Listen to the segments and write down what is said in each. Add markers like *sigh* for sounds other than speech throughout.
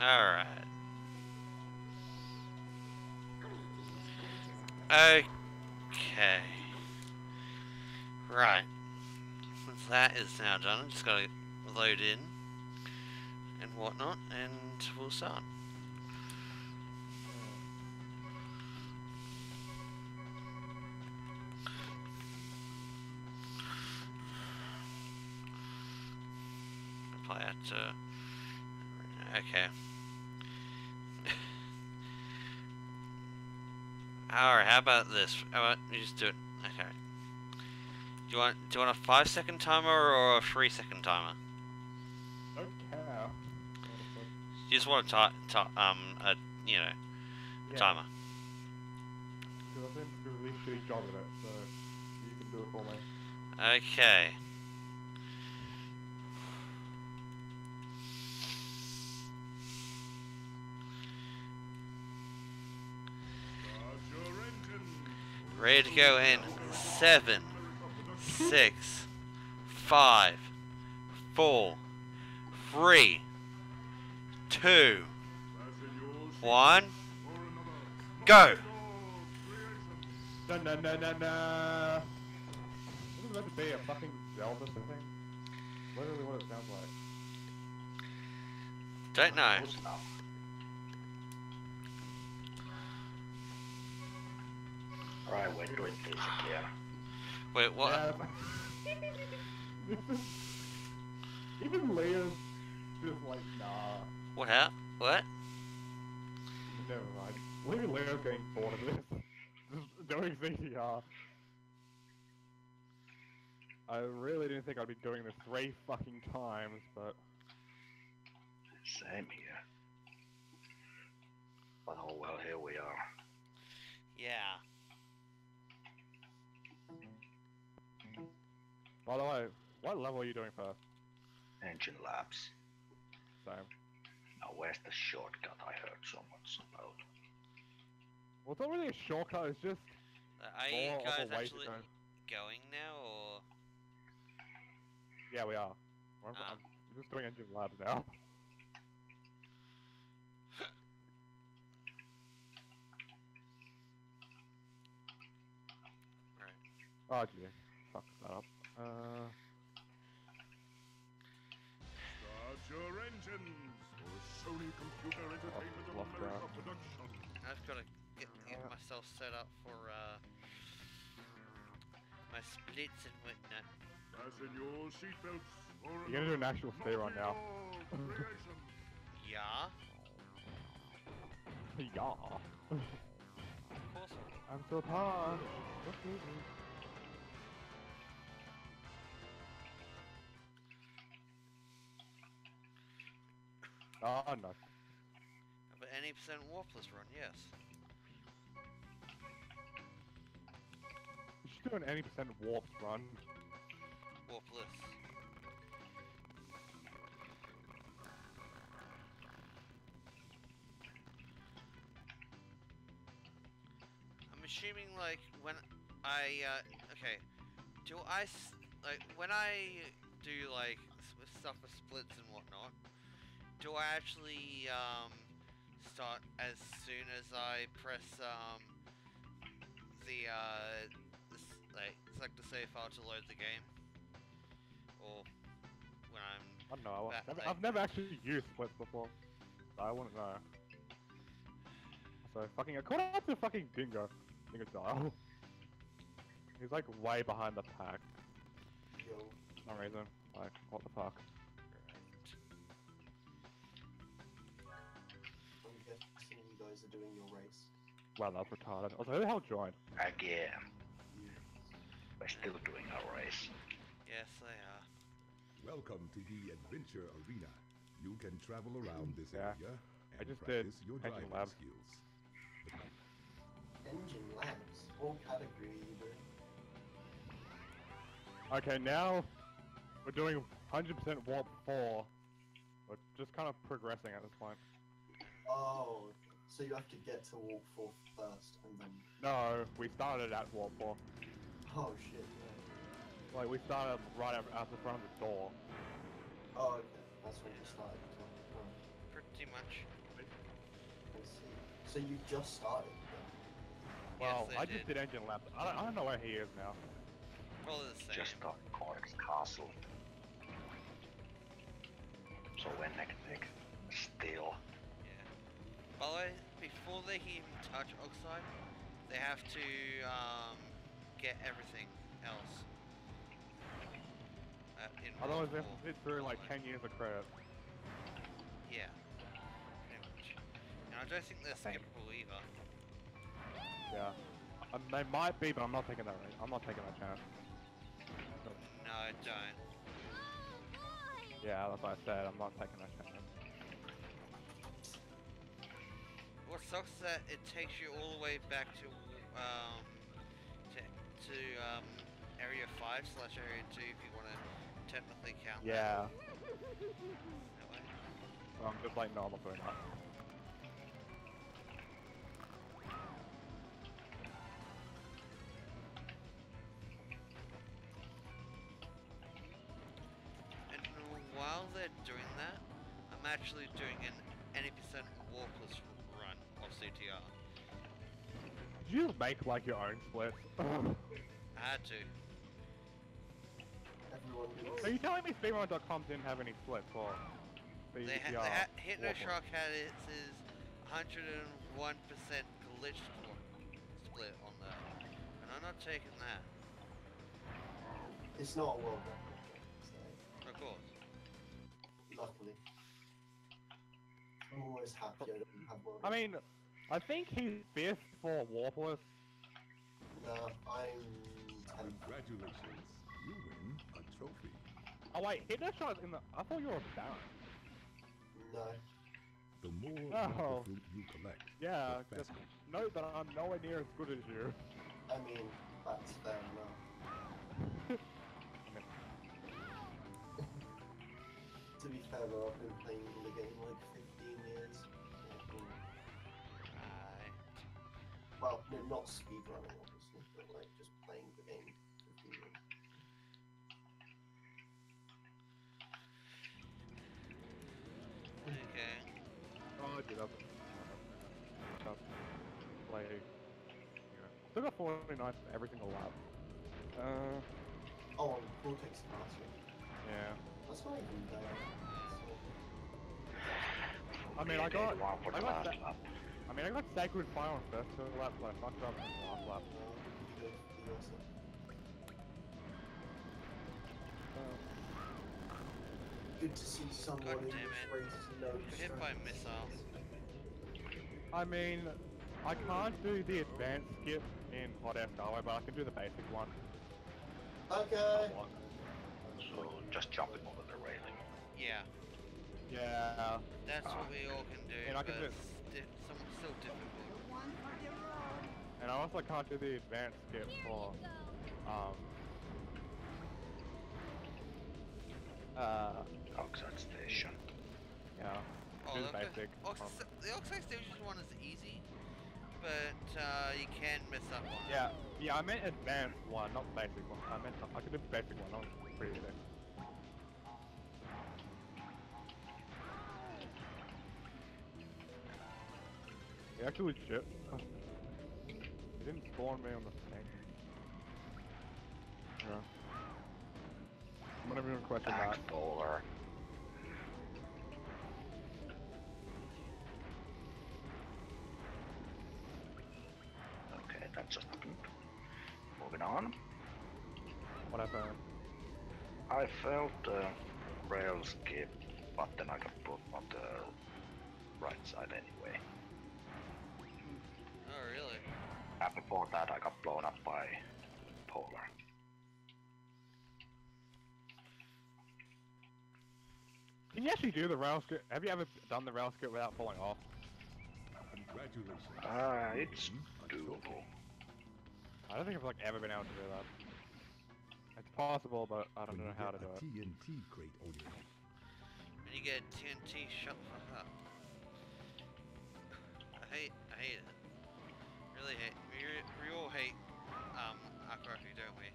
Alright. Okay. Right. That is now done, just gotta load in and whatnot, and we'll start. Apply that to. Okay. Alright, how about this? How about you just do it? Okay. Do you want do you want a five second timer or a three second timer? Don't care. You just want a ti ti um a you know a Yeah. timer. Because I think do a really shitty it, so you can do it for me. Okay. Ready to go in seven, six, five, four, three, two, one, go! Na na na na na. This is meant to be a fucking Zelda thing. Literally what it sounds like. Don't know. Right, we're doing this again. Wait, what? Yeah. This *laughs* is- Even Leah's just like, nah. What? happened? What? Never mind. Even Leah's getting bored of this. Just *laughs* doing CTR. I really didn't think I'd be doing this three fucking times, but Same here. But oh well, here we are. Yeah. By the way, what level are you doing first? Engine labs. Same. Now where's the shortcut I heard someone's about? Well, it's not really a shortcut, it's just Uh, Are you guys a way to actually go. going now, or? Yeah, we are. I'm, Ah. I'm just doing N. Gin Labs now. *laughs* *laughs* Oh gee, fuck that up. Uh, Start your engines for Sony Computer Entertainment of America that. production. I've got to get, get Uh. myself set up for uh, my splits and whatnot. Fasten your seatbelts you're gonna do an actual stay run now. *laughs* Yeah, *laughs* yeah. of course. I will. I'm so pumped. Look at me. Oh no. But any percent warpless run, yes. You should do an 80% warp run. Warpless. I'm assuming like when I uh, okay, do I s- like when I do like stuff with splits and whatnot? Do I actually um, start as soon as I press um, the uh, s- like select the save file to load the game, or when I'm I don't know. That, I've, like- I've never actually used splits before. So I wouldn't know. So fucking, I caught up to fucking Dingo. Dingodile. *laughs* He's like way behind the pack Yo, for some reason. Like, what the fuck? Doing your race. Wow, that's retarded. Also, who the hell joined? Again. We're still doing our race. yes they are. Welcome to the Adventure Arena. You can travel around this Yeah. area I and just did practice your Engine driving Lab. skills. N. Gin Labs. What category are? Okay, now we're doing 100% warp 4. We're just kind of progressing at this point. Oh, so you have to get to Warp 4 first and then. No, we started at warp 4. Oh shit. Yeah. Like, we started right out, out the front of the door. Oh, okay. That's when you started. to- oh. Pretty much. much. I see. So you just started. then? Well, yes, I they just did. did N. Gin Lab. I don't, I don't know where he is now. Probably the same. Just a Cortex Castle. So when next week? Still. Yeah. By the way, before they can even touch Oxide, they have to um, get everything else. Uh, in Otherwise, they have to sit through like 10 years of credit. Yeah. Pretty much. And I don't think they're skippable either. Yeah. Um, they might be, but I'm not taking that. Risk. I'm not taking that chance. No, don't. Yeah, that's what I said. I'm not taking that chance. What sucks is that it takes you all the way back to um to, to um area five slash area two if you want to technically count. Yeah. that. So I'm just like normal doing that. And while they're doing that, I'm actually doing an 80% warpless run of CTR. Did you make like your own split? I had to. Are you telling me speedrun.com didn't have any splits for the They, ha- yeah, they ha- Hypno Warped? Shark had its is 101% glitch squ- split on that, and I'm not taking that. It's not a world record, so Of course. luckily. I'm always happy I don't have world I mean, I think he's fifth for Warpless. No, I'm Congratulations. You win a trophy. Oh wait, Hypnoshot's in the. I thought you were a Baron. No. The more Oh. Fruit you collect, Yeah, the just faster. note that I'm nowhere near as good as you. I mean, that's fair enough. *laughs* To be fair though, I've been playing the game like Well, no, not speedrunning obviously, but like just playing the game 15 years. Okay. oh, dude, that's. That's like. Yeah. Still got 49 for every single lap. Uh, Oh, and Cortex Master. yeah. That's not even bad. I mean, I got. I got. last Sa- lap. I mean, I got Sacred Fire on first two lap, but I fucked up on the last lap. So, no, you go- you go second. Um, Good to see someone in damn this it. race know Got hit by a missile. I mean, I can't do the advanced skip in Hot Air Skyway, but I can do the basic one. Okay. So just jumping over the railing. Yeah. Yeah. That's what we all can do, And I can but do- it's di- some, still difficult. And I also can't do the advanced skip for, um, uh, Oxide station. yeah. Oh, do the, the Oxide, um, the Oxide Stages one is easy, but uh, you can mess up on it. Yeah, yeah, I meant advanced one, not basic one. I meant I could do basic one. That was pretty easy. He actually shit. He didn't spawn me on the thing. Yeah. I'm not even gonna question that. Back bowler. Okay, that's just. Moving on. What happened? I felt the rail skip, but then I got put on the right side anyway. And before that, I got blown up by Polar. Can you actually do the rail skip? Have you ever done the rail skip without falling off? Congratulations. Ah, You it's doable. I don't think I've like ever been able to do that. It's possible, but I don't when know how to do a it. TNT crate on your When you get a TNT, shut the fuck up. I hate, I hate it. Really hate. We, we all hate um Akaroku, don't we?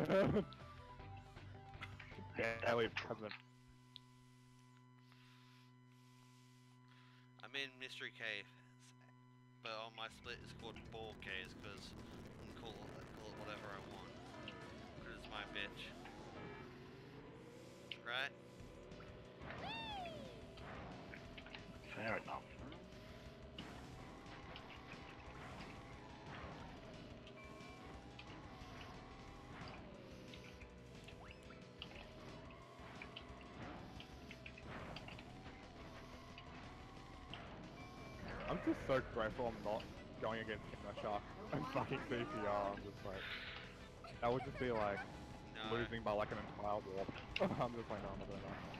*laughs* yeah, Ellie hasn't. I'm in Mystery Cave, but on my split it's called Ball Caves because I can call it, call it whatever I want. Because it's my bitch. Right? Fair enough. Just so grateful I'm not going against Killer Shark and fucking CTR. I'm just like, that would just be like No. losing by like an entire warp. *laughs* I'm just like, no, I'm not doing that.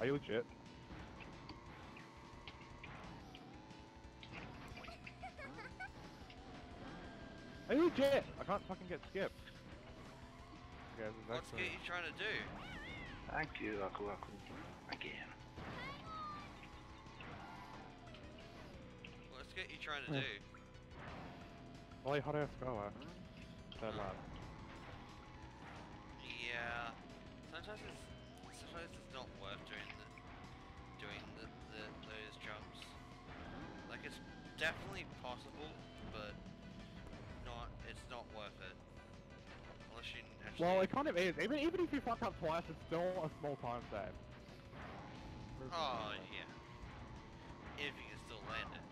Are you legit? Are you legit? I can't fucking get skipped. Okay, this is What's actually... you trying to do? Thank you, Aku Aku. Again. Trying to Hmm. do? Ollie, how do I go? Uh, third lap. Yeah. Sometimes it's sometimes it's not worth doing the doing the, the those jumps. Like it's definitely possible, but not it's not worth it. Unless you actually Well, it kind of is. Even even if you fuck up twice, it's still a small time save. Oh yeah. If you can still land it.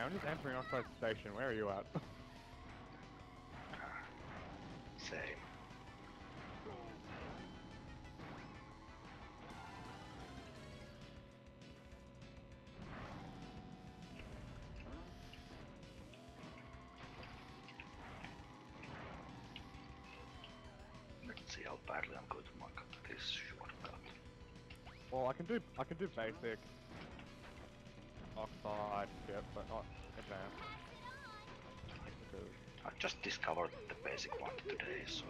Okay, I'm just entering Oxide Station. Where are you at? *laughs* Same. Let's see how badly I'm going to muck up this shortcut. well, I can do I can do basic Oxide skip, but not advanced. I just discovered the basic one today, so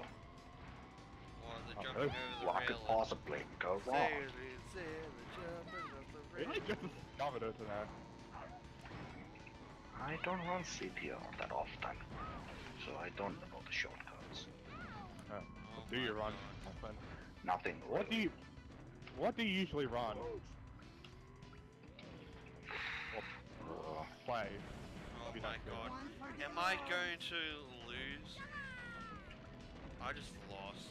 Or the Oh, jumping over the what rail. could and possibly go wrong? Sailing, sailing, jumping off the rail. really just discovered it today. I don't run CTR that often, so I don't know the shortcuts. Uh, Oh do you run? God. Often? Nothing What do you What do you usually run? Or play? Oh my that good. god. Am I going to lose? I just lost.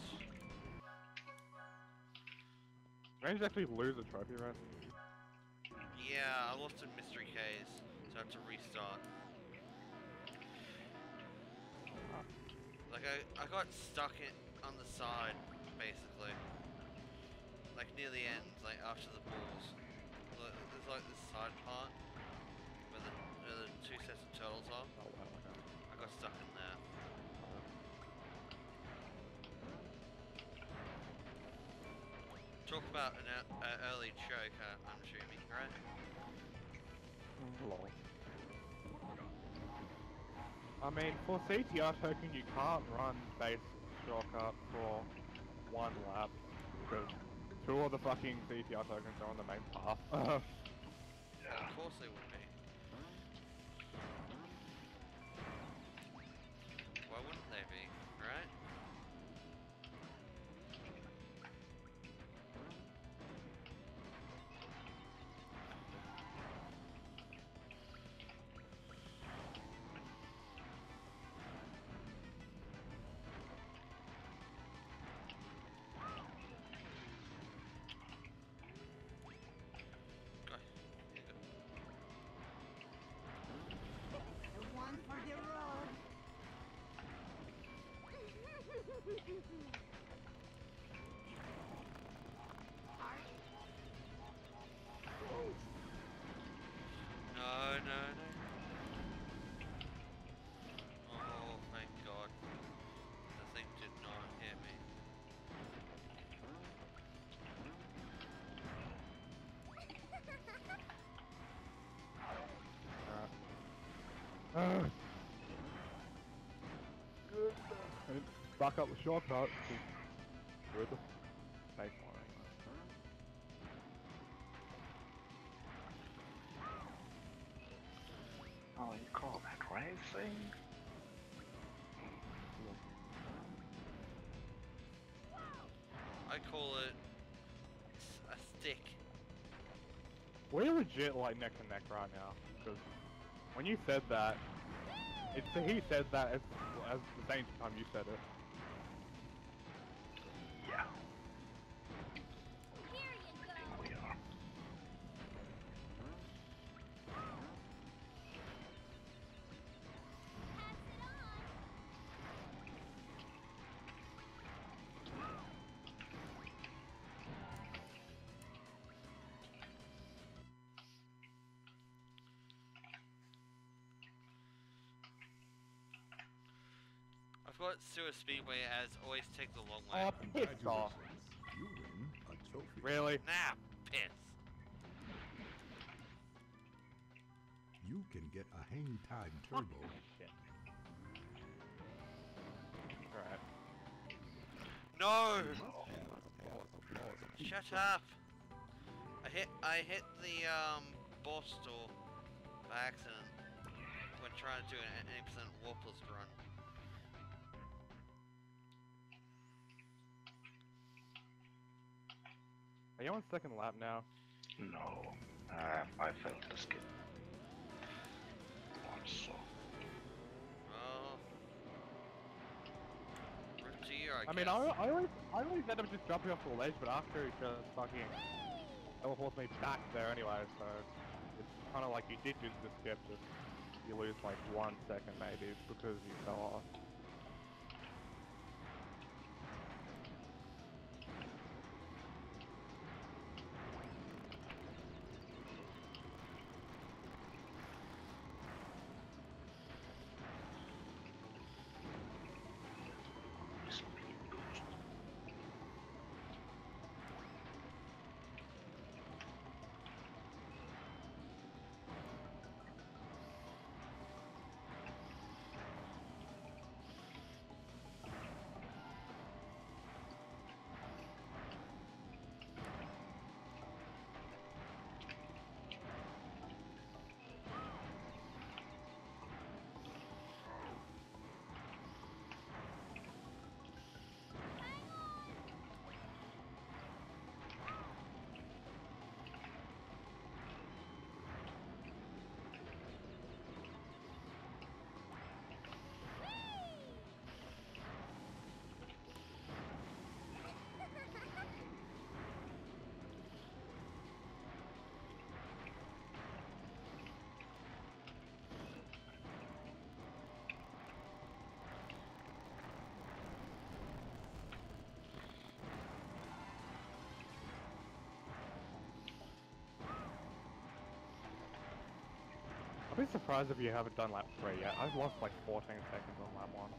Range actually lose a trophy, right? Yeah, I lost in Mystery Caves, so I have to restart. Like I, I got stuck in on the side, basically. Like near the end, like after the balls. There's like this side part two sets of turtles on. Oh wow, okay. I got stuck in there. Talk about an uh, early choke, uh, I'm assuming, right? Lol. I mean, for CTR token, you can't run base shortcut for one lap because two of the fucking CTR tokens are on the main path. *laughs* Yeah. Of course they would be. Good. And back up the shortcut. Good. Nice one. Oh, you call that racing? I call it a stick. We're legit like neck and neck right now because when you said that, it's he said that as, as the same time you said it. I've got Sewer Speedway as always take the long way. Oh, piss off. You win a trophy. Really? Nah, piss. You can get a hang time turbo. Shit. Alright. No! You must have all applause of Shut up! I hit I hit the um boss door by accident when trying to do an 80% warpless run. You on second lap now? No, uh, I failed the skip. Once, so. Rip to you, I, I mean. I, I always, I always end up just jumping off the ledge, but after he just fucking teleports me back there anyway, so it's kind of like you did do the skip, just you lose like one second maybe because you fell off. Be surprised if you haven't done lap 3 yet. I've lost like 14 seconds on lap 1.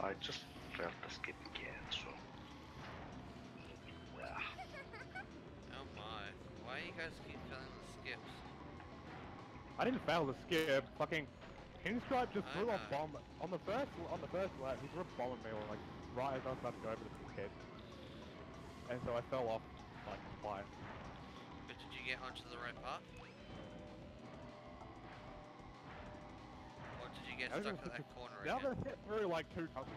I just failed the skip again, so yeah. Oh my. Why you guys keep failing the skips? I didn't fail the skip. Fucking Pinstripe just I threw a bomb on the first on the first lap. He threw a bomb at me like right as I was about to go over the pit, and so I fell off like twice. But did you get onto the right path? Or did you get I was stuck at hit that corner Now again? they hit through like two times.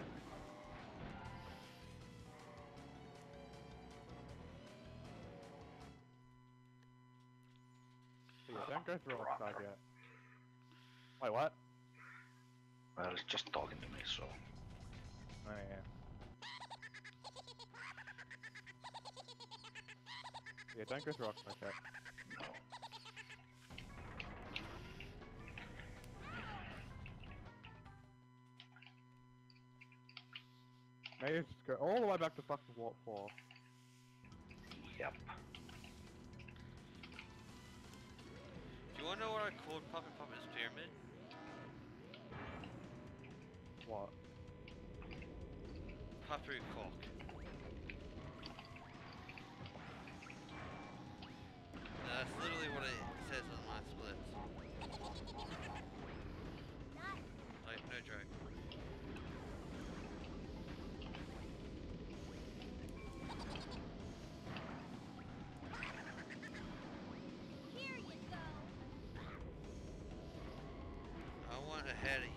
Yeah, don't go through outside yet. Wait, what? Well, it's just talking to me, so Oh yeah. Yeah, don't go through Oxide yet. no. Maybe just go all the way back to fucking Warp 4. Yep. Do you wanna know what I called Papu Papu's pyramid? What? Papu cock. That's literally what it says on my splits. Like, no joke. Here you go. I want ahead of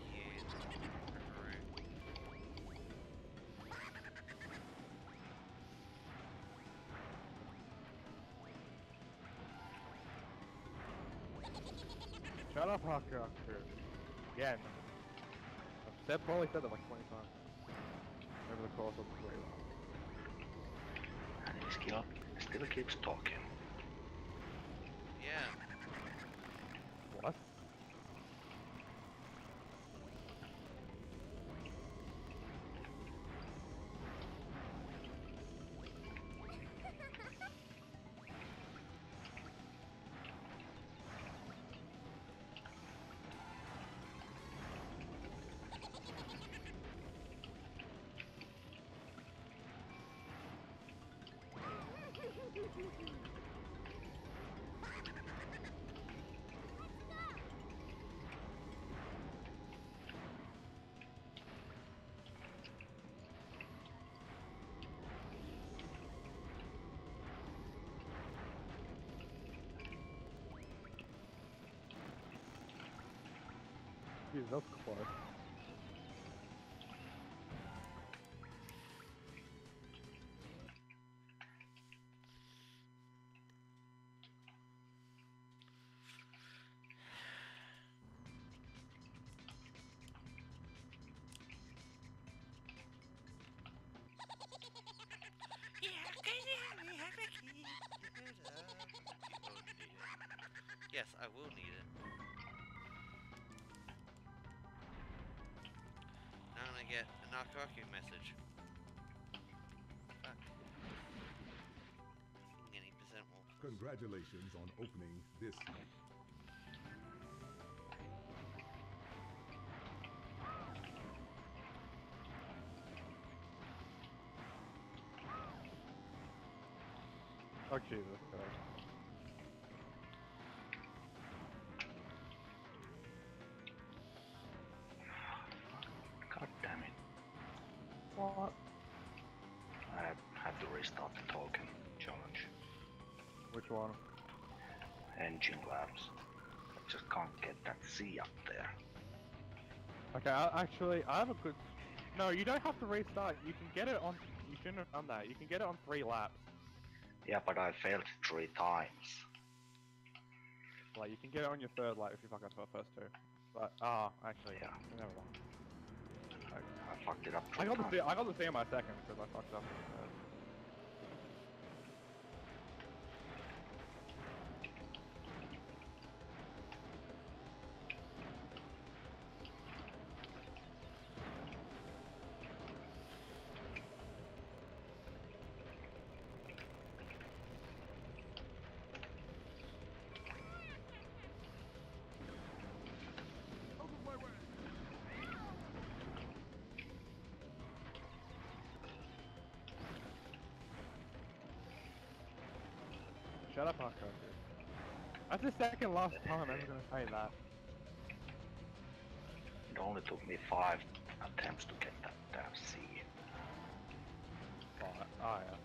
Shut up, Hawker. Again. I've said, probably said that like 20 times. Over the course of the he still, still keeps talking. Jeez, that's close. I will need it. Now I'm gonna get a Nakaku message. Fuck. Any percent more. Congratulations on opening this. Jesus C up there. Okay, I, actually, I have a good. No, you don't have to restart. You can get it on. You shouldn't have done that. You can get it on three laps. Yeah, but I failed three times. Like you can get it on your third lap if you fuck up the first two. But ah, actually, Yeah. Never mind. I fucked it up I got the I got the C on my second because I fucked up. Shut up, Hawker. That's the second last time I'm gonna say that. It only took me five attempts to get that damn C. Oh, oh yeah.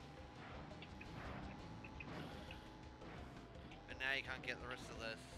But now you can't get the rest of this.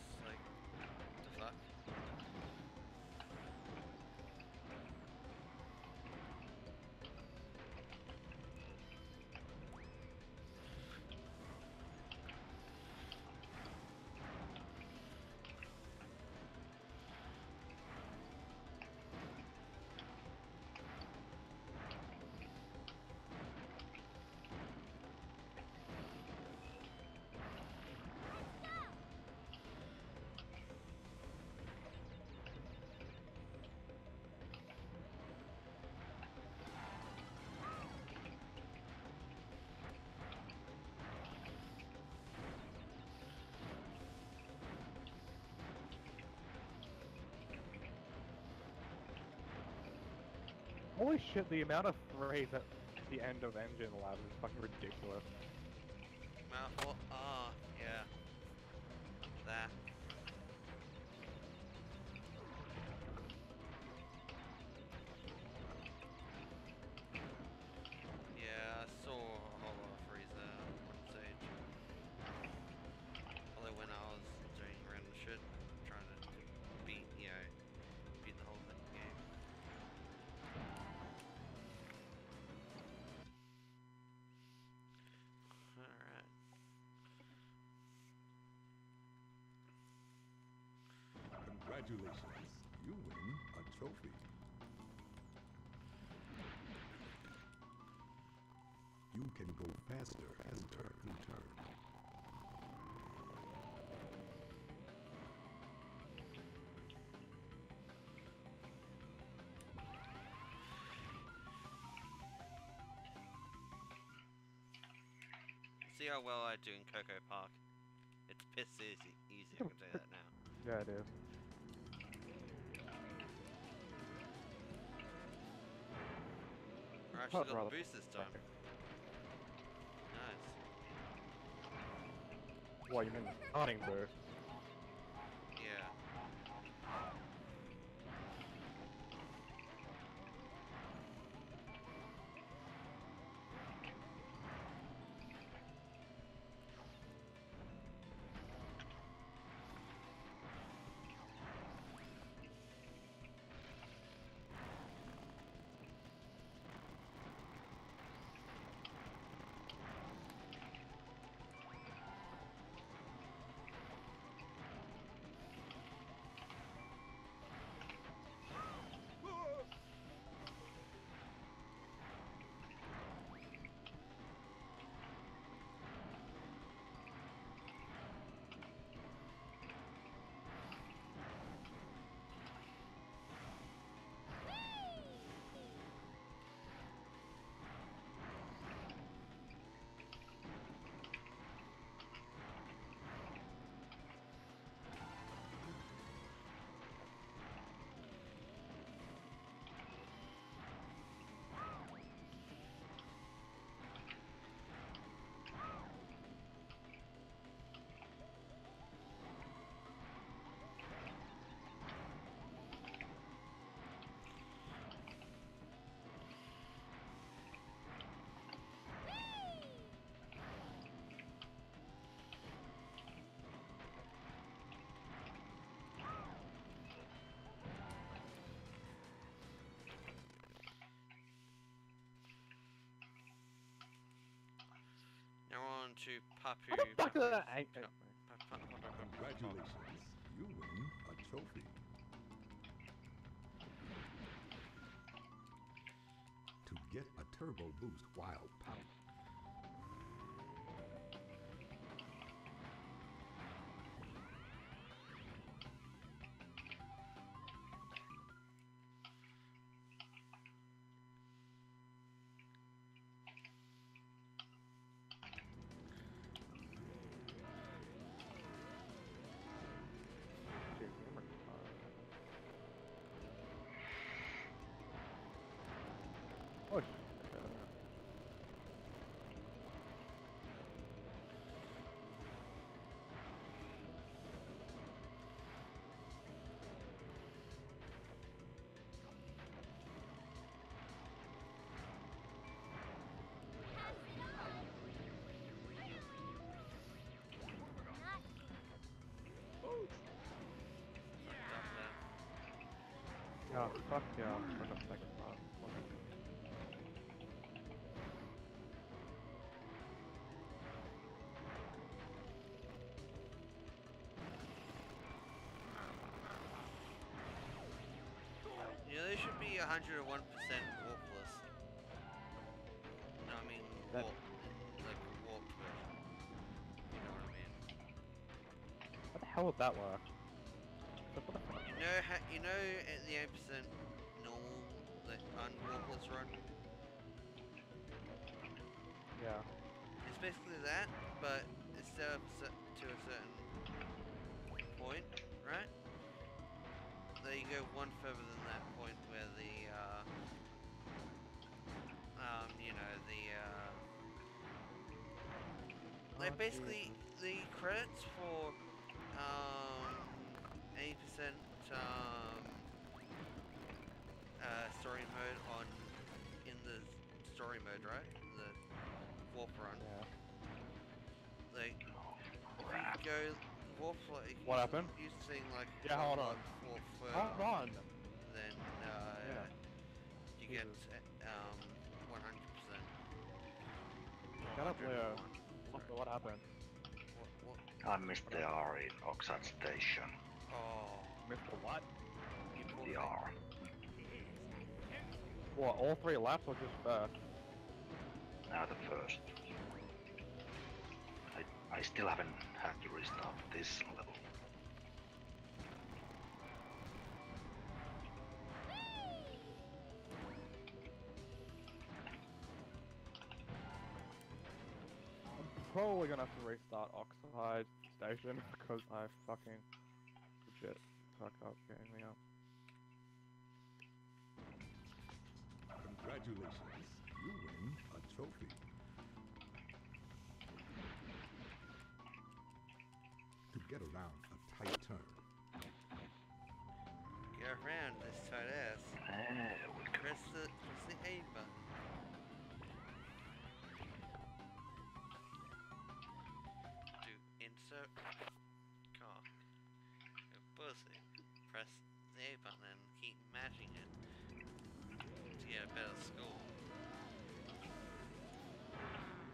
Holy shit, the amount of threes at the end of engine lab is fucking ridiculous. Yeah. Congratulations. You win a trophy. You can go faster as turn to turn. See how well I do in Coco Park. It's piss easy. Easy. I can say that now. Yeah, it is. Actually got the boost this time. Nice. What, you mean the starting on to Papu. What the fuck Papu- is that? Congratulations. You win a trophy. To get a turbo boost while Yeah, fuck yeah, for the second part. You know, they should be 101% warpless. No, I mean, That- warp, like warp version. You know what I mean? How the hell would that work? Know, ha- you know, at the 8% normal, like unwarpless run. Yeah. It's basically that, but instead of set to a certain point, right? There you go one further than that point where the, uh, um, you know, the, uh, like Oh, basically the credits for, um, 80% um, uh, story mode on, in the story mode, right? In The warp run. Yeah. Like, if you go warp like What you- happened? You seeing like Yeah, hold on. warp further, Hold on. then uh, Yeah. you get Jesus. uh, um 100 percent. Shut up, Leo. What, what happened? What, what? I missed the R in Oxide Station. Oh, Mr. What? The R. What, all three laps or just uh? first? Now the first. I I still haven't had to restart this level. I'm probably gonna have to restart Oxide Station *laughs* because I fucking legit fuck up getting me up. Congratulations. You win a trophy. To get around a tight turn, Get around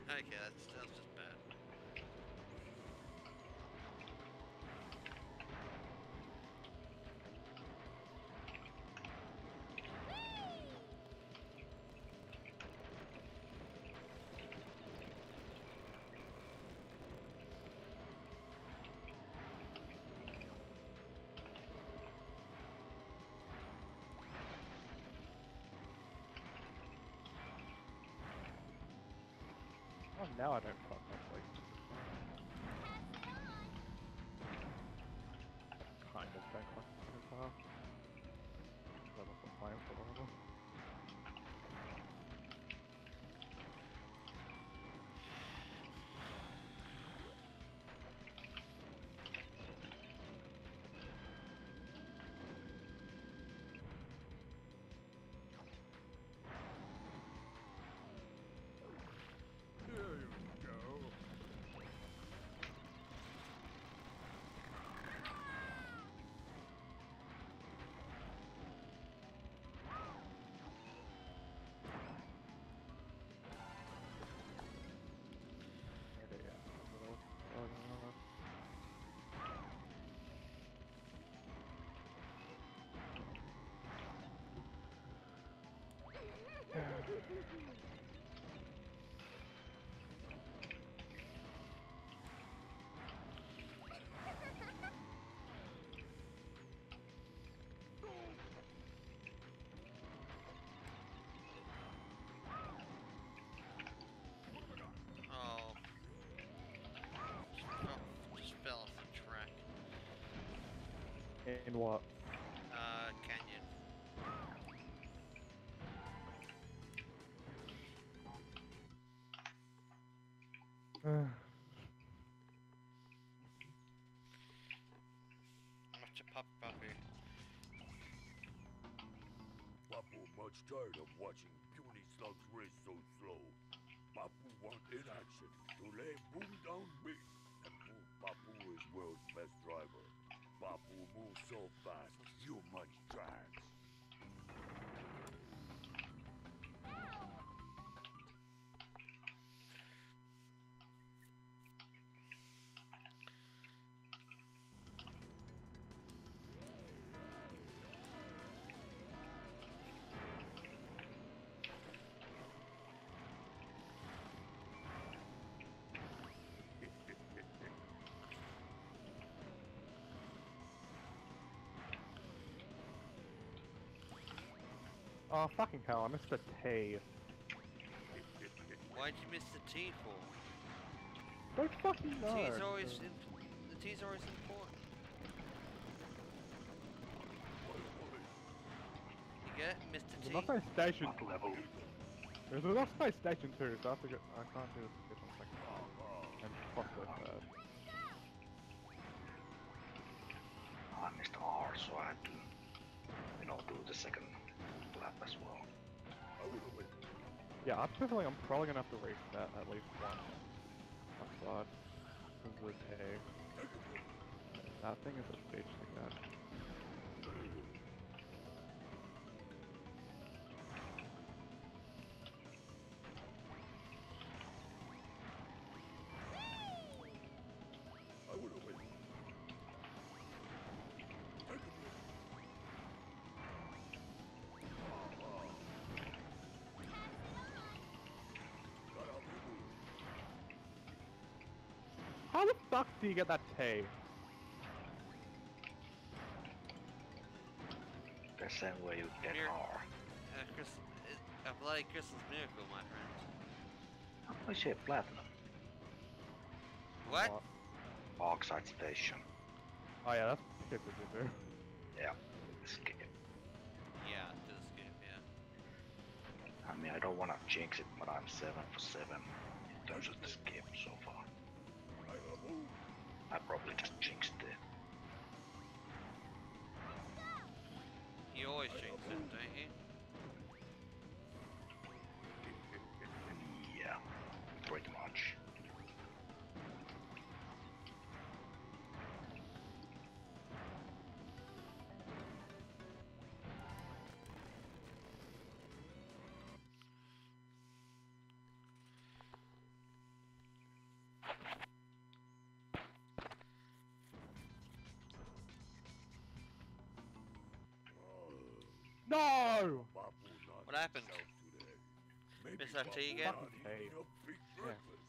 Okay, that's, that's just bad. Oh, now I don't In what? Uh, canyon. Much a pup puppy. Papu much tired of watching puny slugs race so slow. Papu want in action to lay boom down big. And Boom Papu is world's best driver. Papu moves so fast, you munch Oh fucking hell! I missed a T. Why'd you miss the T for? Don't fucking know. T's always the T's always important. You get it, Mr. There's T? enough space station. What level? There's enough space station too, so I have to get. I can't do this skip on second. And possibly third. I missed R, so I had to, you know, do the second lap as well. Yeah, I'm definitely. I'm probably gonna have to race that at least one. Upside. Because of the T. That thing is a bitch like that. Fuck do you get that T? The same way you get Here. R. Uh, Chris, it, a bloody Christmas miracle, my friend. Oh shit, platinum. What? Oxide station. Oh yeah, that's super duper. Yeah. Skip. Yeah, it does skip, yeah. I mean, I don't want to jinx it, but I'm 7 for 7 in terms of the skip so far. I probably just jinxed it. He always jinx it, No! What happened? himself today. Maybe Miss FT Bapu again? not Hey. eating a big breakfast.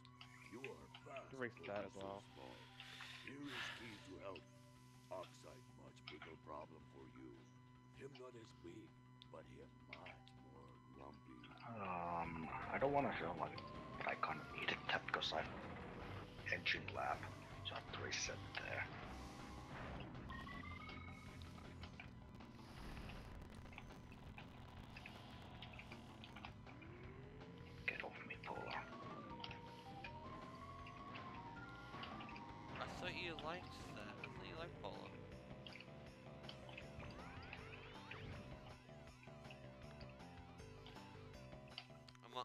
You are fast. Erase that as so well. small. Here is key to health. Oxide much bigger problem for you. Him not as big, but him much more lumpy. Um, I don't want to feel like I kind of needed that because I'm N. Gin Lab, so I have to reset there. Liked that. I thought you liked Polo. I'm on,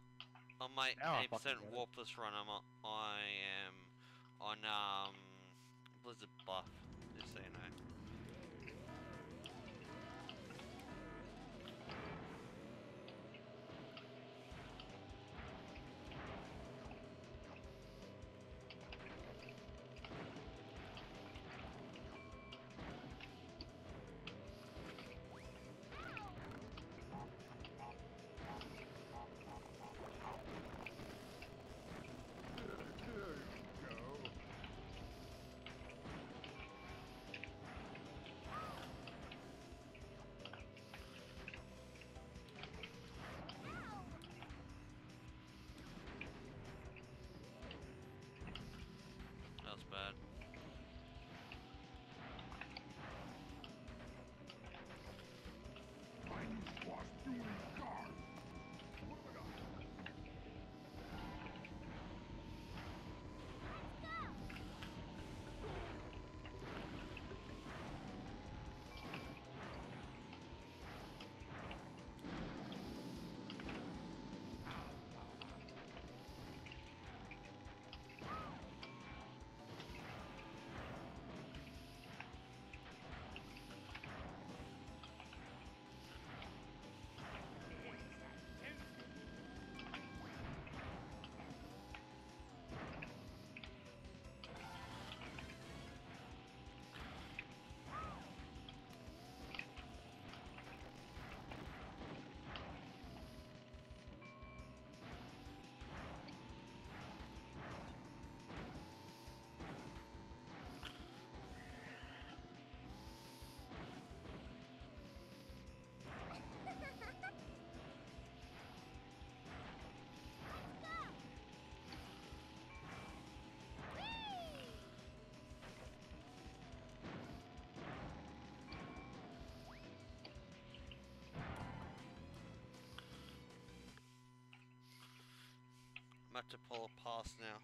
on my Now I 8% fucking get warpless run. I'm on, I am on um Blizzard Bluff. I'm to Polar Pass now.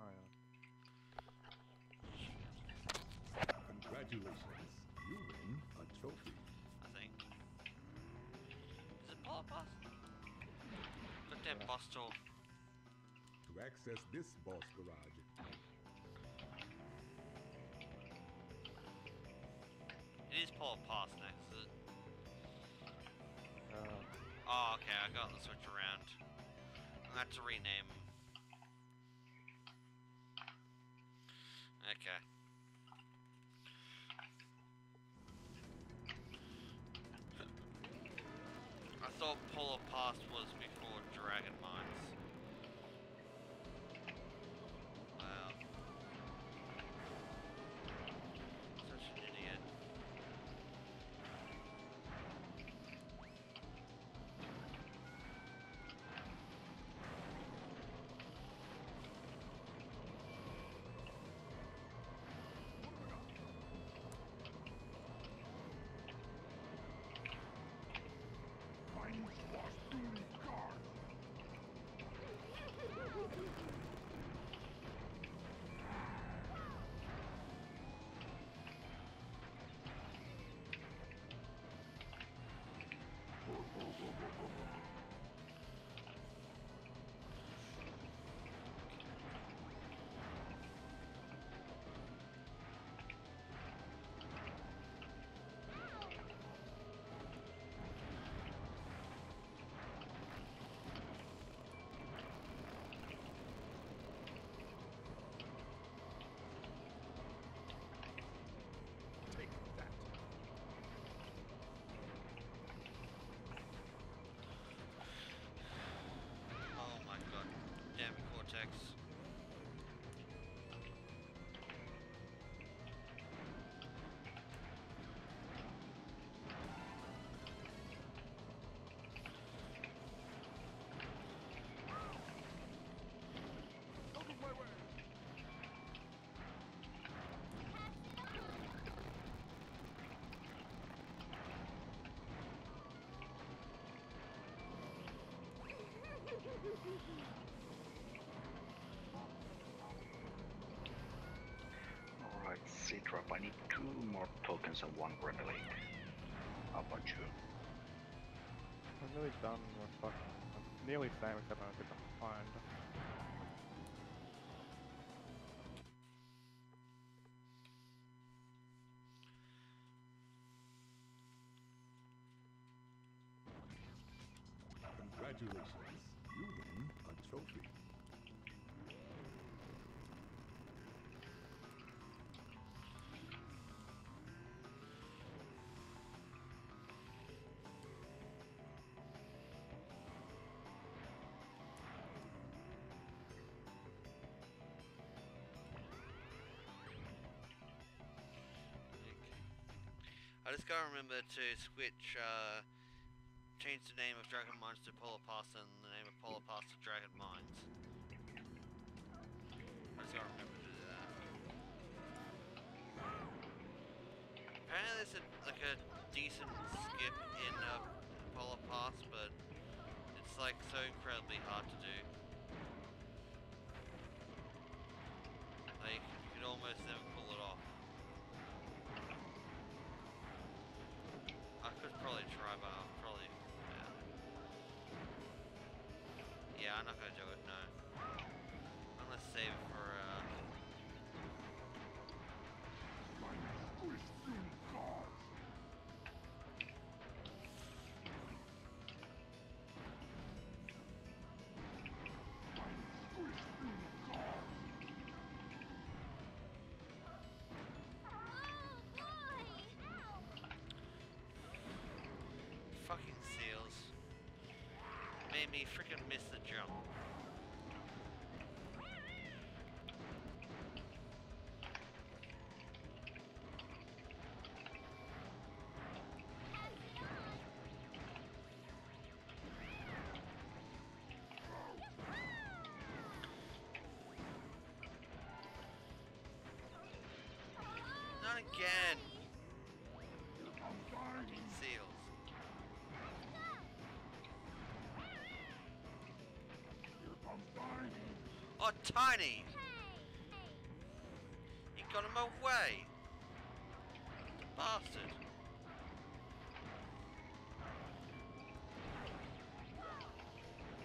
Oh yeah. Congratulations. You win a trophy. I think. Is it Polar Pass? Goddamn Yeah. boss tool. To access this boss garage, It is Polar Pass next. Is it? Uh, Oh, okay. I got the switch have to rename. Alright, C-Trap, I need two more tokens and one grenade. How about you? I'm nearly done with fucking... I'm nearly finished except I'm a bit behind. I just gotta remember to switch, uh, change the name of Dragon Mines to Polar Pass and the name of Polar Pass to Dragon Mines. I just gotta remember to do that. Apparently there's a, like a decent skip in uh, Polar Pass, but it's like so incredibly hard to do. Fucking seals. Made me freaking miss the jump. Not again! Tiny! He got him away! Bastard!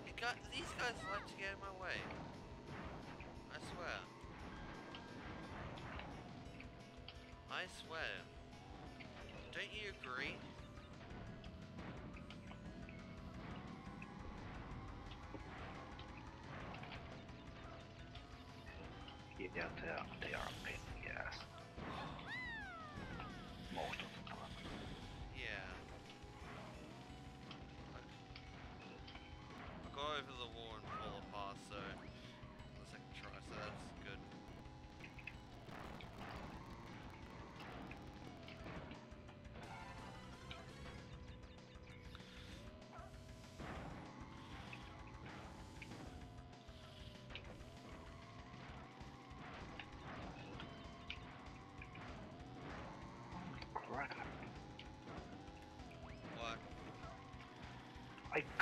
He got, these guys like to get in my way. I swear. I swear. Don't you agree? They are, they are. a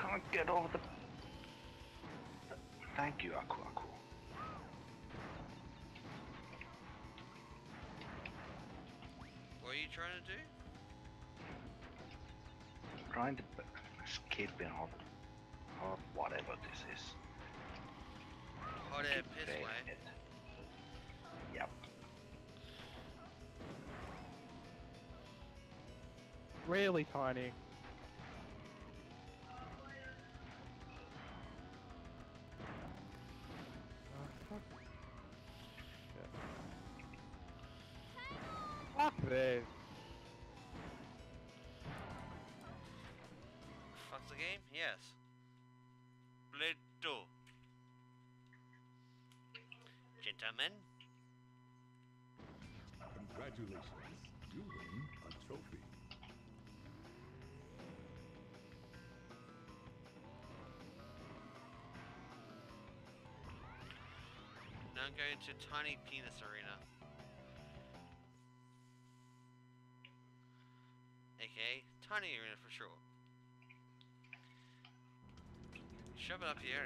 can't get over the. Thank you, Aku Aku. What are you trying to do? I'm Trying to b- skip in or, or whatever this is. Hot air piss way. it. Yep. Really tiny. Now I'm going to Tiny Penis Arena. AKA Tiny Arena for sure. Shove it up your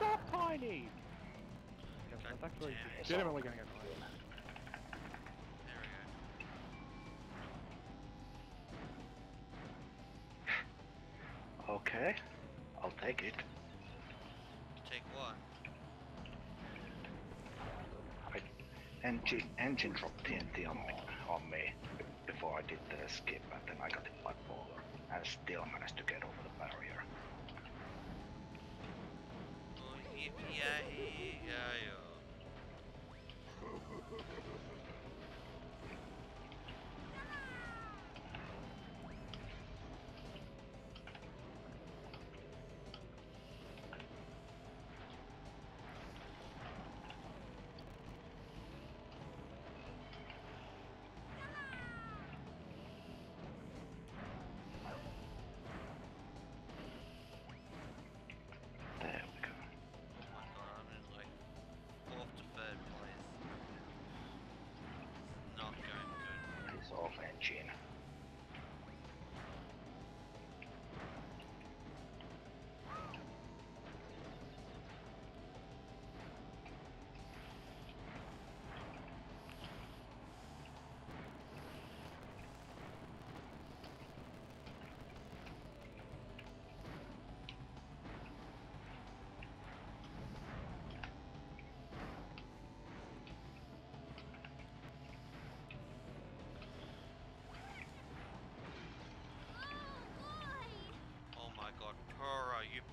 ass. tiny. Yes, God that's actually damn it. legitimately getting annoying. There we go. Okay, I'll take it. Take what? N. Gin, engine dropped TNT on me, on me before I did the skip, and then I got hit by Polar, and still managed to get over the barrier. Oh,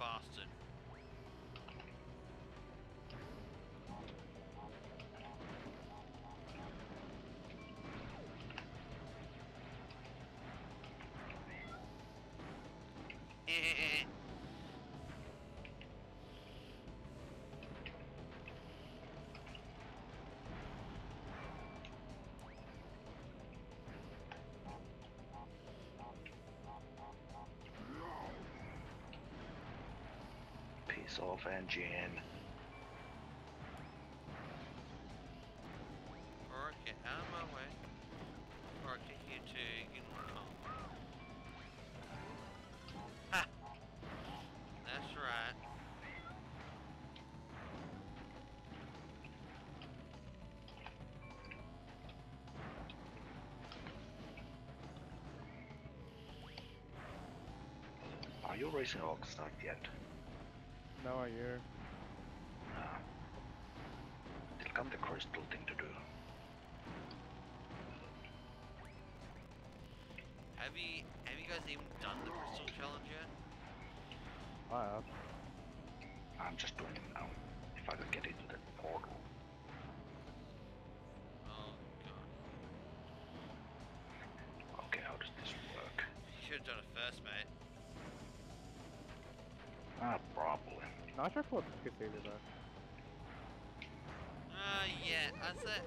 bastard. Eh, eh, eh, Off engine. Pura, get out of my way. Or I'll you to you know. Ha! That's right. Are you racing Oxide yet? No, are you? Uh, still got the crystal thing to do. Have you have you guys even done the crystal challenge yet? I have. I'm just doing it now. If I could get into the portal. Oh god. Okay, how does this work? You should have done it first, mate. Probably. Nitro Flip gets easy though. Uh, yeah, I say,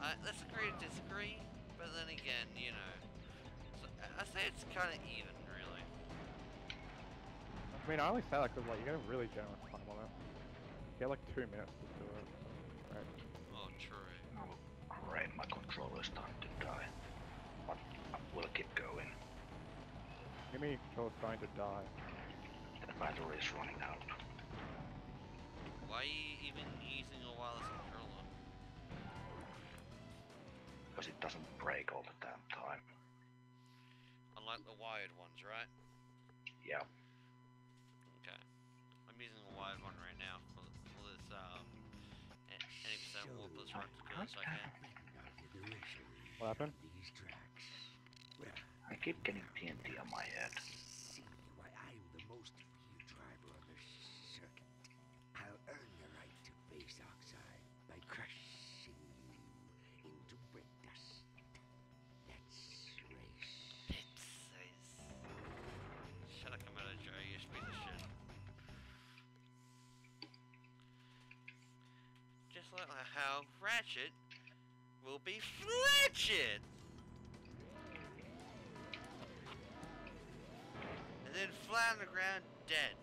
uh, let's agree to disagree, but then again, you know, so, I say it's kind of even, really. I mean, I only say that because like you get a really generous time on it. You get like two minutes to do it. Right. Oh, true. Great, my controller is starting to die. But we'll keep going. Give me controller's starting to die. The battery is running out. Why are you even using a wireless controller? Because it doesn't break all the damn time. Unlike the wired ones, right? Yeah. Okay. I'm using a wired one right now for, for this, um, a- any percent warpless run as good as I can. What happened? These tracks. I keep getting TNT on my head. Just how Ratchet will be Fletchet! And then flat on the ground dead.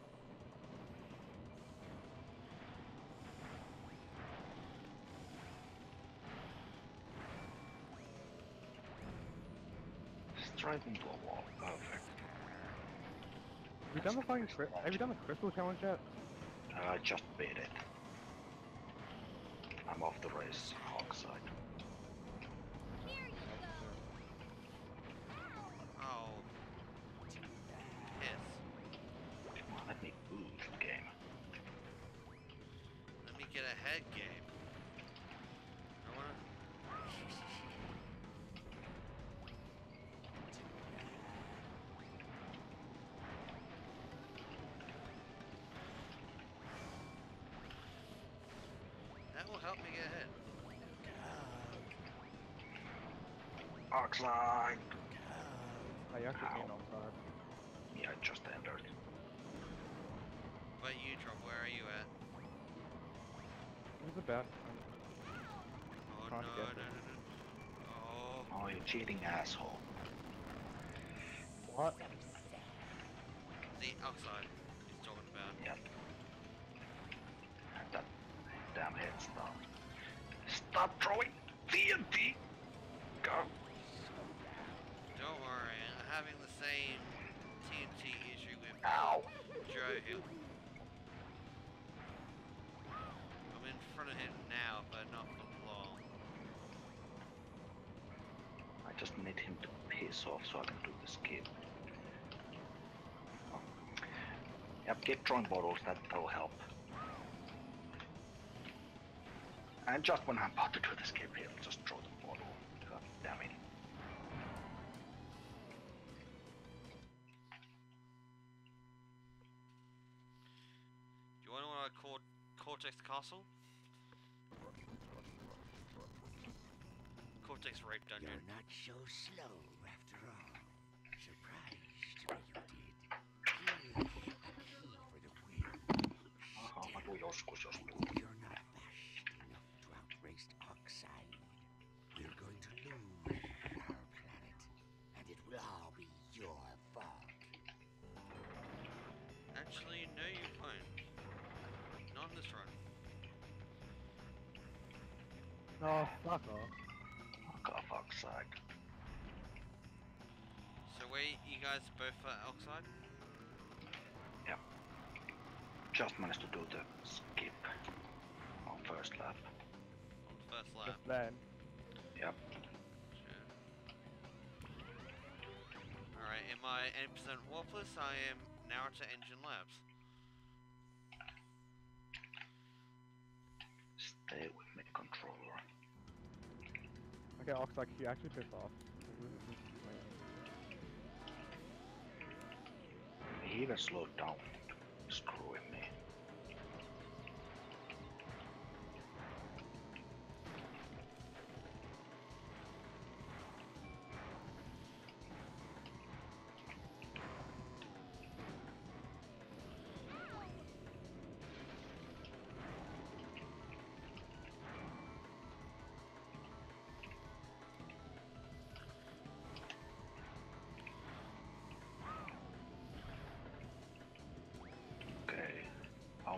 Straight into a wall. Perfect. Have you done the fucking cri- Have you done the crystal challenge yet? Uh, I just beat it. I'm off the race, Oxide. Will help me get ahead. Oxide! Oh, you actually Ow. came outside. Yeah, I just entered. But you, Drop, where are you at? Oh, it was about. Oh no, no, no, no, no. Oh, Oh, you cheating asshole. What? the outside he's talking about. Yep. That damn head stop. Stop throwing TNT! Go! Don't worry, I'm having the same TNT issue with Ow! Joe Hill. I'm in front of him now, but not for long. I just need him to piss off so I can do the skip. Oh. Yep, keep throwing bottles, that'll help. And just when I'm about to do the skip, he'll just throw the bottle. God damn it. Do you want to know what I called Cortex Castle? Cortex Rape Dungeon. You're not so slow after all. Surprised what you did. Here's a key for the win. Aha, mä tuun joskus, jos Oxide, we're going to lose our planet, and it will all be your fault. Actually, no, you won't. Not in this run. Oh, fuck off. Fuck off, Oxide. So where you guys both for outside? Just managed to do the skip on first lap. On first lap. Just then. Yep. Sure. Alright, am I 80% warpless? I am now to N. Gin Labs. Stay with me, controller. Okay, Oxley, you actually piss off. He even slowed down. Screwing me.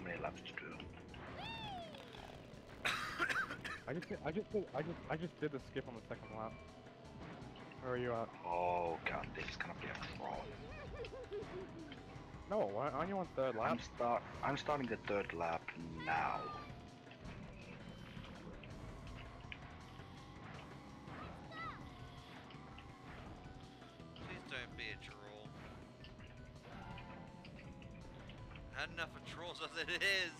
Many laps to do? *coughs* I just, did- I just, did, I just, I just did the skip on the second lap. Where are you at? Oh god, this is gonna be a draw. No, why aren't you on third lap? I'm start. I'm starting the third lap now. As it is.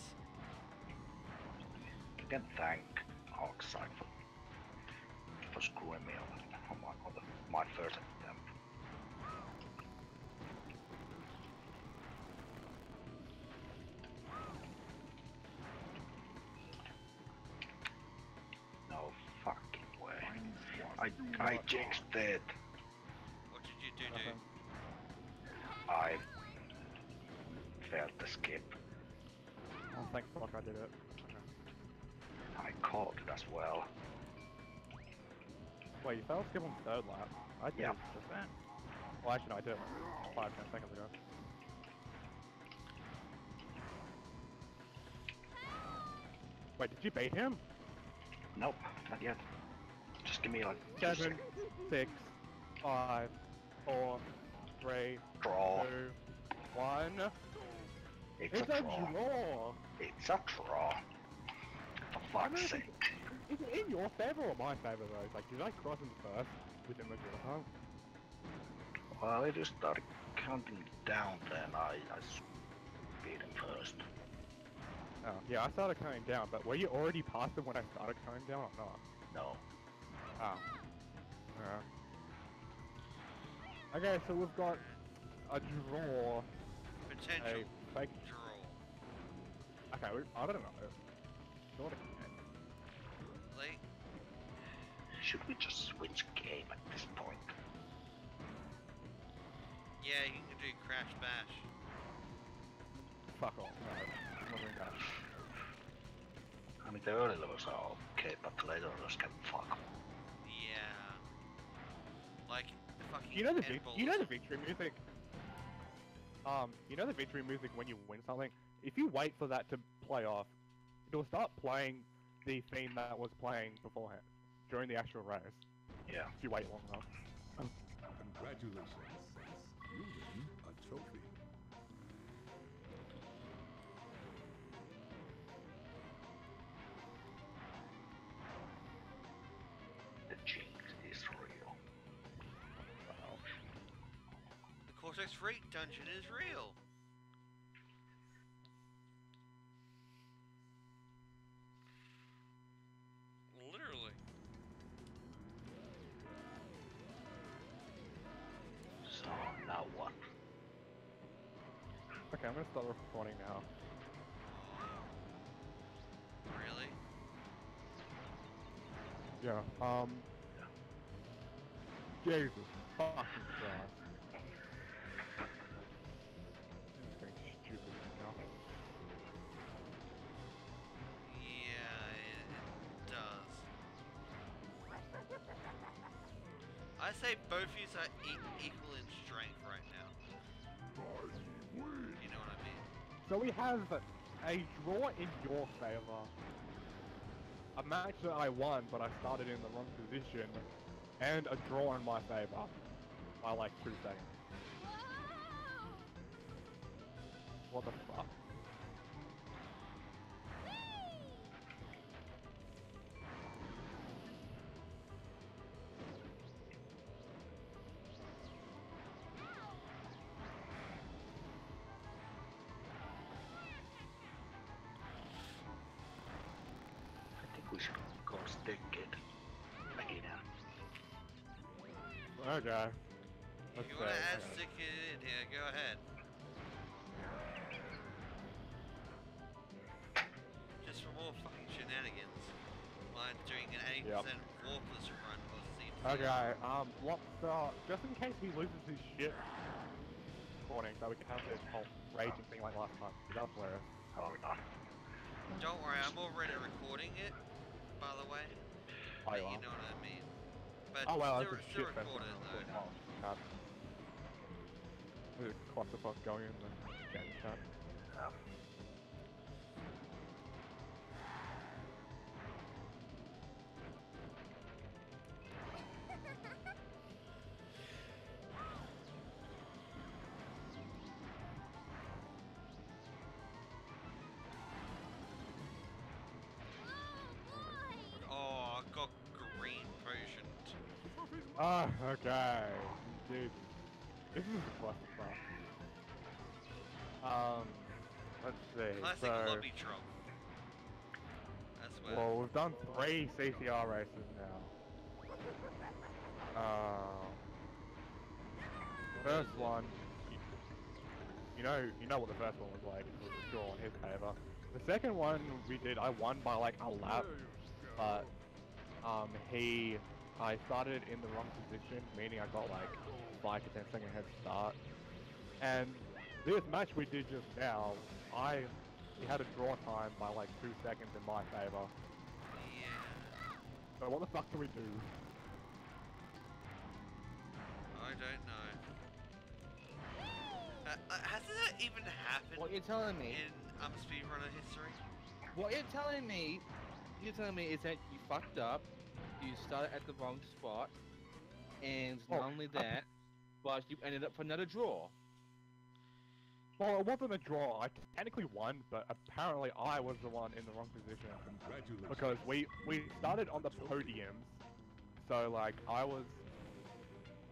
You can thank Oxide for for screwing me on, on, oh my, on the, my first attempt. No fucking way. I I jinxed it. What did you do, dude? I failed the skip. Thank fuck I did it. I it as well. Wait, you failed skip on third lap? I did Yeah. just then. Well, actually, no, I did it like five, ten seconds ago. Wait, did you bait him? Nope, not yet. Just give me like Seven, six, five, four, three, Draw. two, one. It's It's a a draw. draw. It's a draw. For I'm fuck's sake. is it in your favor or my favor though? Like, did I cross him first within the draw time? Well, if just started counting down, then I, I beat him first. Oh, yeah, I started counting down, but were you already past him when I started counting down or not? No. Oh. Yeah. Okay, so we've got a draw, Potential a fake. draw. Okay, we, I don't know. Sort of. Like, Should we just switch game at this point? yeah, you can do Crash Bash. Fuck off. No, I'm not doing that. I mean, the early levels are okay, but the later levels can fuck. Yeah. Like, the fucking You know the end you know the victory music. Um, you know the victory music when you win something. If you wait for that to play off, it'll start playing the theme that was playing beforehand during the actual race. Yeah. If you wait long enough. Congratulations. You win a trophy. The Cortex Freight dungeon is real. Literally. So now what? Okay, I'm gonna start recording now. Really? Yeah. Um. Jesus fucking Christ. Say both of you are e- equal in strength right now. You know what I mean? So we have a draw in your favor. A match that I won, but I started in the wrong position, and a draw in my favor I like two seconds. What the fuck? Go stick it again. Okay. If Let's you want to say, add okay. stick it in here, go ahead. Just for more fucking shenanigans. While doing an 80% Yep. warpless run or seems Okay, um, lots, uh, just in case he loses his shit recording, so we can have this whole raging thing like last time. 'cause That was hilarious. Oh, no. Don't worry, I'm already recording it, by the way. Oh, but you you are? know what I mean. But Oh well, still, that's a still shit fest. record it though. God. There's a clusterfuck going in the game chat. Um, Ah, okay. Dude, this is a clusterfuck. Um, let's see. Classic so, lobby troll. That's where. well, we've done three CTR races now. Um, first one, you, you know, you know what the first one was like. It was a draw in his favor. The second one we did, I won by like a lap, but um, he, I started in the wrong position, meaning I got like five to ten second head start. And this match we did just now, I we had a draw time by like two seconds in my favor. Yeah. So what the fuck do we do? I don't know. Uh, uh, hasn't that even happened What you're telling me, in um, speedrunner history? what you're telling me, you're telling me is that you fucked up, you started at the wrong spot, and Oh, not only that, but you ended up for another draw. Well, it wasn't a draw. I technically won, but apparently I was the one in the wrong position. Congratulations. Because we we started on the podiums, so like I was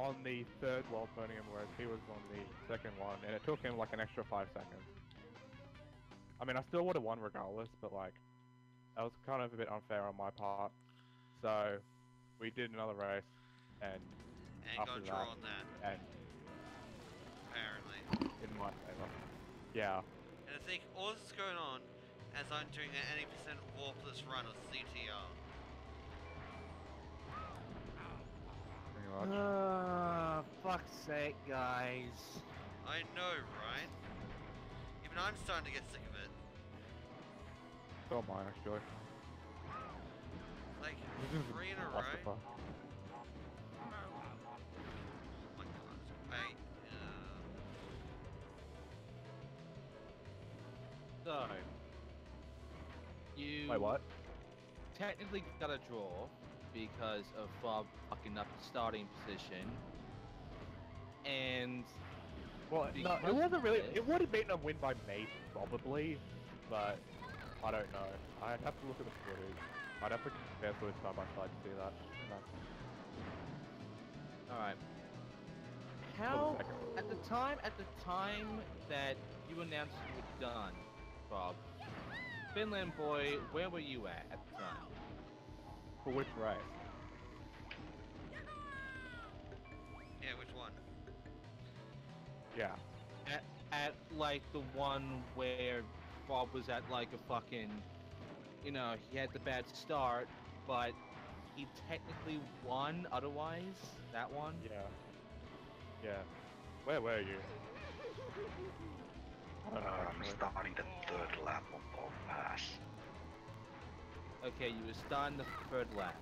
on the third world podium, whereas he was on the second one, and it took him like an extra five seconds. I mean, I still would have won regardless, but like that was kind of a bit unfair on my part. So we did another race, and And After got a that. on that, and apparently. in my favor. Yeah. And I think all this is going on as I'm doing an 80% warpless run of CTR. Pretty much. Ah, fuck's sake, guys. I know, right? Even I'm starting to get sick of it. So am I actually. Like, This is three in a row? Oh my god. I, uh, So, you Wait, what? technically got a draw because of Bob fucking up the starting position. And Well, no, it wasn't really. It would have been a win by me, probably, but I don't know. I'd have to look at the footage. I'd have to compare footage side by side to see that. No. all right, For how the at the time at the time that you announced you were done, Bob, Finland boy, where were you at at the time? For which race? yeah, which one? Yeah. At at like the one where Bob was at like a fucking, you know, he had the bad start, but he technically won otherwise. That one. Yeah. Yeah. Where were you? I don't know. I'm starting the third lap on both pass. Okay, you were starting the third lap.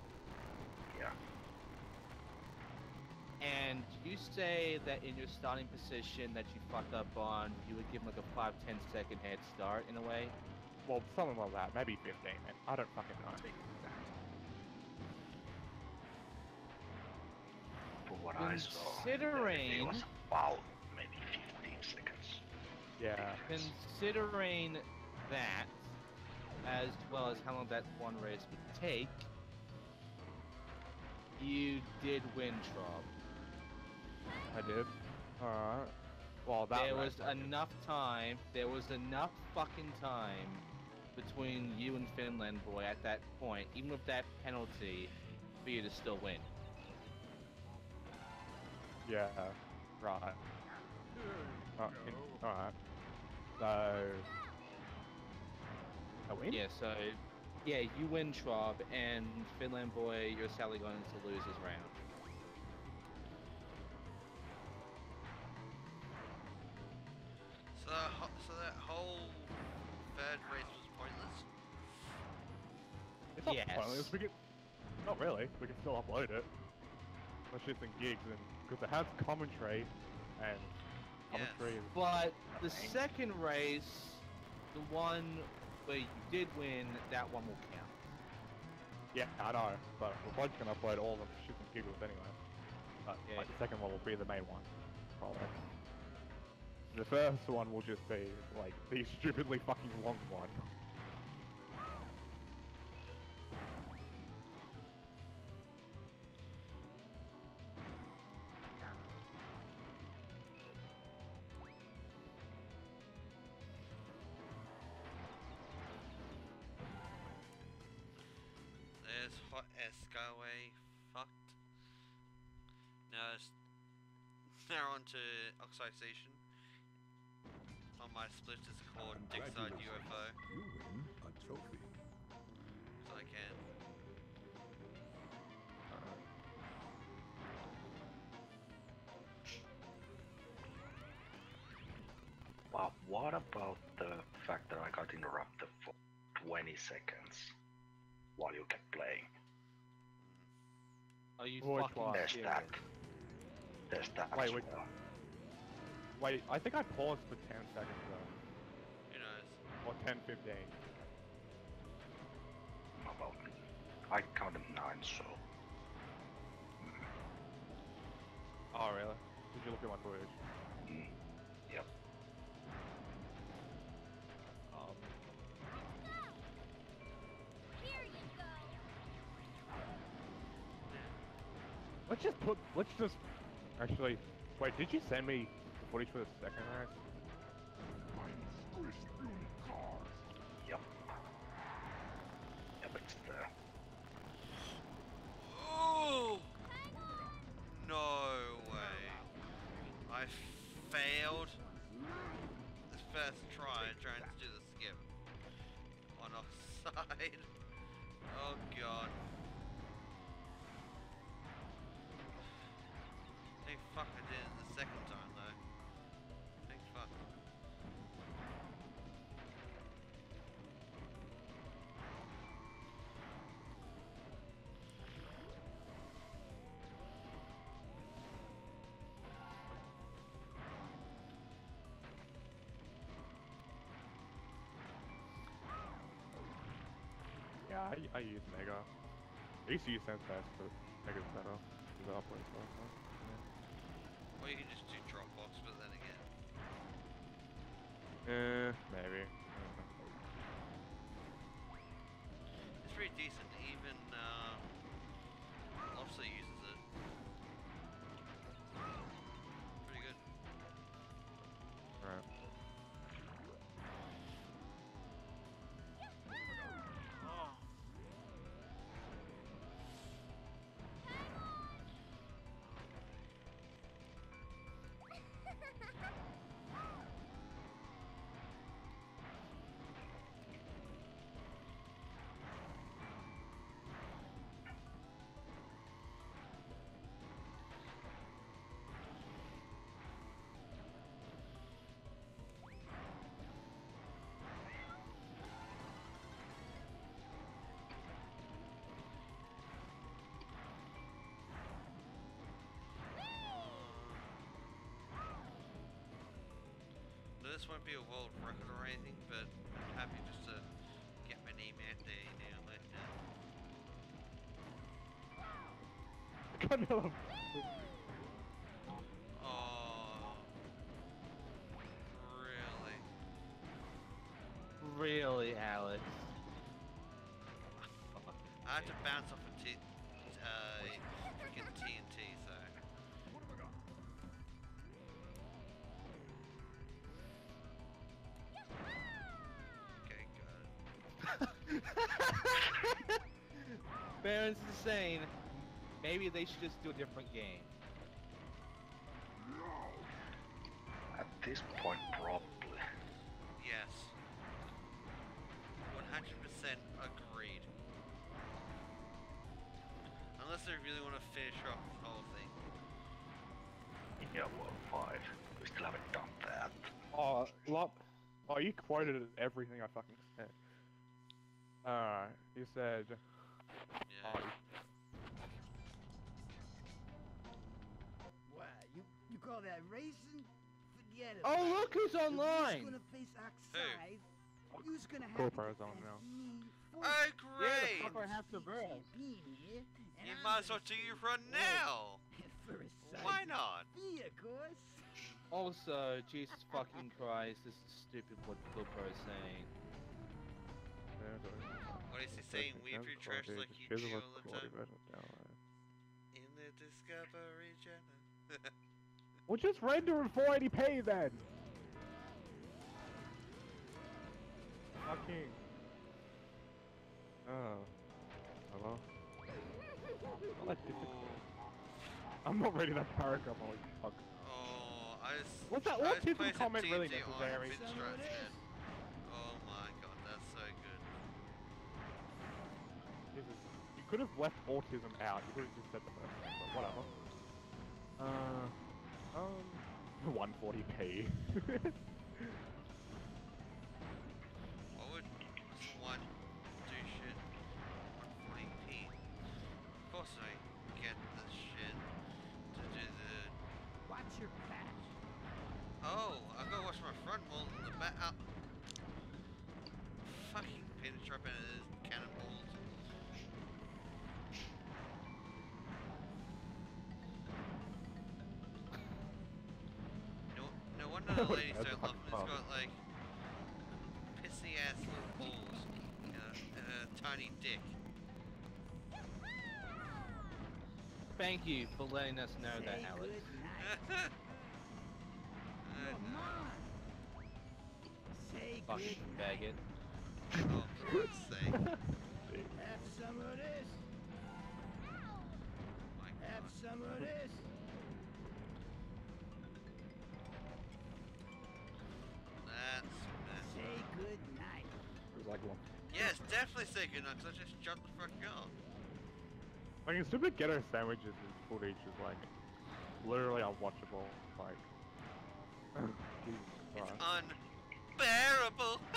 Yeah. And you say that in your starting position that you fucked up on, you would give him like a 5 10 second head start in a way. Well, something like that. Maybe 15. Man. I don't fucking know. For what I saw, Considering- it was about maybe 15 seconds. Yeah. Considering that, as well as how long that one race would take, you did win, Trob. I did. Alright. Well, that there was enough time. There was enough fucking time between you and Finland boy at that point, even with that penalty, for you to still win. Yeah. Right. Oh, Alright. So. A win? Yeah, so yeah, you win Trob, and Finland boy, you're sadly going to lose his round. So not Yes. pointless. We can, not really. We can still upload it. Let's just in gigs and because it has commentary and Yes. commentary is But the second race, the one where you did win, that one will count. yeah, I know, but we're probably just gonna upload all of them and giggles anyway. But Yeah. like, the second one will be the main one, probably. The first one will just be like the stupidly fucking long one. Skyway. Fucked. Now it's *laughs* now on to Oxide Station. On my split is called Dickside UFO. You win a trophy. So I can. But what about the fact that I got interrupted for 20 seconds while you kept playing? Are you Which fucking one? There's serious? that. There's that Wait, wait. Wait, I think I paused for 10 seconds though, Who knows? or 10, 15. About I counted nine, so Oh really? Did you look at my footage? Let's just put. Let's just. Actually, wait. Did you send me the footage for the second race? Squish cars. Yep. Yep, it's there. Oh! *gasps* No way. I failed the first try trying to do the skip on offside. *laughs* Oh god. Thank fuck I did it the second time though. Thank fuck. Yeah, I, I use Mega. I used to use SendSpace, but Mega's better. The operates faster. Or you can just do Dropbox, but then again. Eh, maybe. This won't be a world record or anything, but I'm happy just to get my name out there now. Like that. I Barons is saying maybe they should just do a different game. At this point, probably. Yes. 100% agreed. Unless they really want to finish off the whole thing. Yeah, well, 5. We still haven't done that. Oh, Lop. Oh, you quoted everything I fucking said. Alright, you said. Yeah. Oh, you, you call that racing? Forget it. Oh, look who's online! Who's gonna face Oxide? Who's gonna have Cool to Pro's defend on now. me Oh, first? great! fuck I have to burn? Being here, and You I'm might as well gonna do say your run now! *laughs* For a Why not? see, of course. Also, Jesus fucking Christ, this is stupid what Flipper is saying. What is he saying? Weave your trash like you chew all the time? In the Discovery Channel. *laughs* Well, just render in 480p then! Fucking. Oh. Hello? Not that difficult. I'm not reading that paragraph, holy fuck. oh, I just. Was that I just autism placed a comment really TNT on necessary? Could have left autism out. You could have just said the first thing, but whatever. Uh, um, *laughs* 140p. What would one do shit? 140p. Of course I the ladies don't love him. He's fucking got like pissy ass little balls and a, and a tiny dick. Thank you for letting us know that, Alex. good night. *laughs* Come on. Say Fucking good faggot. oh, for God's sake. *laughs* Have some of this. Oh Have some of this. Like one. Yes, definitely say goodnight, because I just jumped the fuck out. Like, stupid ghetto sandwiches and footage is like literally unwatchable. Like, Jesus It's unbearable. *laughs*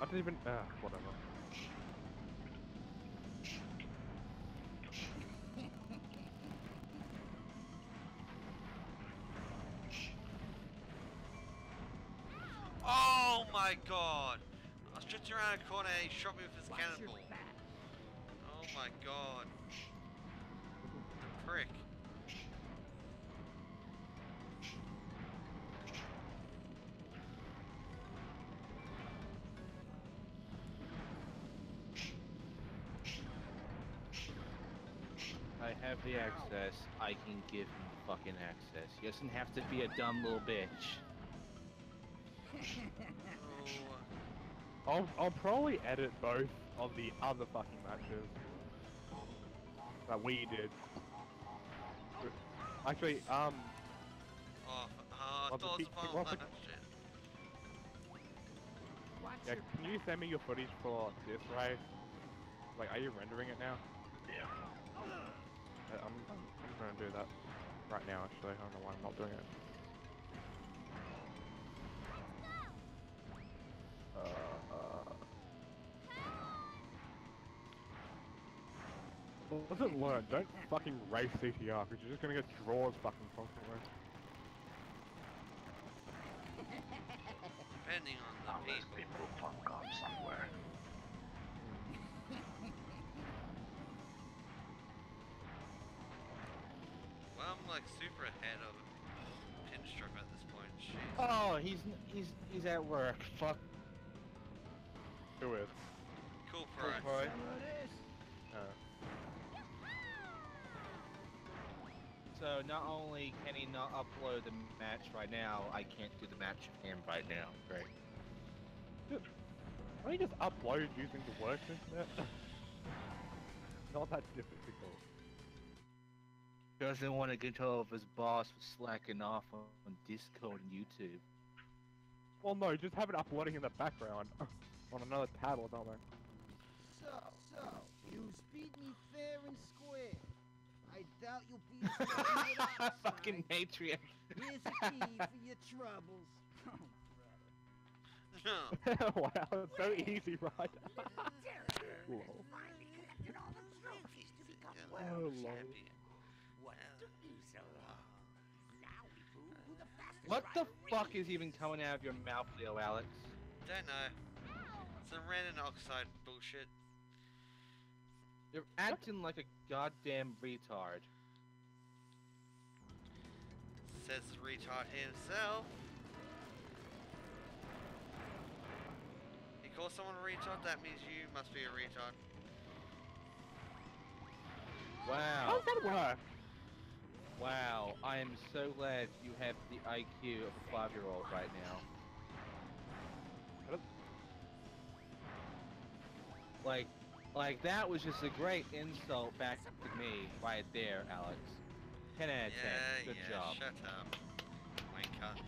I didn't even. Uh, whatever. My god! I was just around a corner and he shot me with his Watch cannonball. Oh my god. The prick. I have the access. I can give him fucking access. He doesn't have to be a dumb little bitch. *laughs* I'll I'll probably edit both of the other fucking matches that we did. Actually, um, oh, oh I the thought it was pe- a final well, the- shit. Yeah, can you send me your footage for this race? Like, are you rendering it now? Yeah. Uh, I'm, I'm, I'm gonna do that right now. Actually, I don't know why I'm not doing it. Uh, uh. Doesn't learn. Don't fucking race CTR because you're just gonna get draws fucking constantly. Depending on the Unless people. people fuck up somewhere. Well, I'm like super ahead of Pinstripe at this point. Shit. Oh, he's he's he's at work. Fuck. Who is? Cool Cool price. Fry. some of this. Uh, So not only can he not upload the match right now, I can't do the match with him right now. Great. why don't you just upload using the work internet? *laughs* Not that difficult. Doesn't want to get told of his boss for slacking off on, on Discord and YouTube. Well, no, just have it uploading in the background *laughs* on another paddle, don't something. So, so, you beat me fair and square. I doubt you'll be as lucky with Oxide. Fucking matriarch. Here's a key for your troubles. Oh, brother. No. wow, it's so easy, right? *laughs* Lol. Finally collected all the trophies to become Yeah, Oh, world champion. What took you so uh, long? Now we prove who the What the fuck is. is even coming out of your mouth, Leo Alex? Don't know. Some random oxide bullshit. You're acting like a goddamn retard. Says the retard himself. He calls someone a retard, that means you must be a retard. Wow. How's that work? Wow. I am so glad you have the IQ of a five-year-old right now. Like, like that was just a great insult back to me right there, Alex. 10 out of 10. Yeah, Good yeah, job. shut up. Wanker.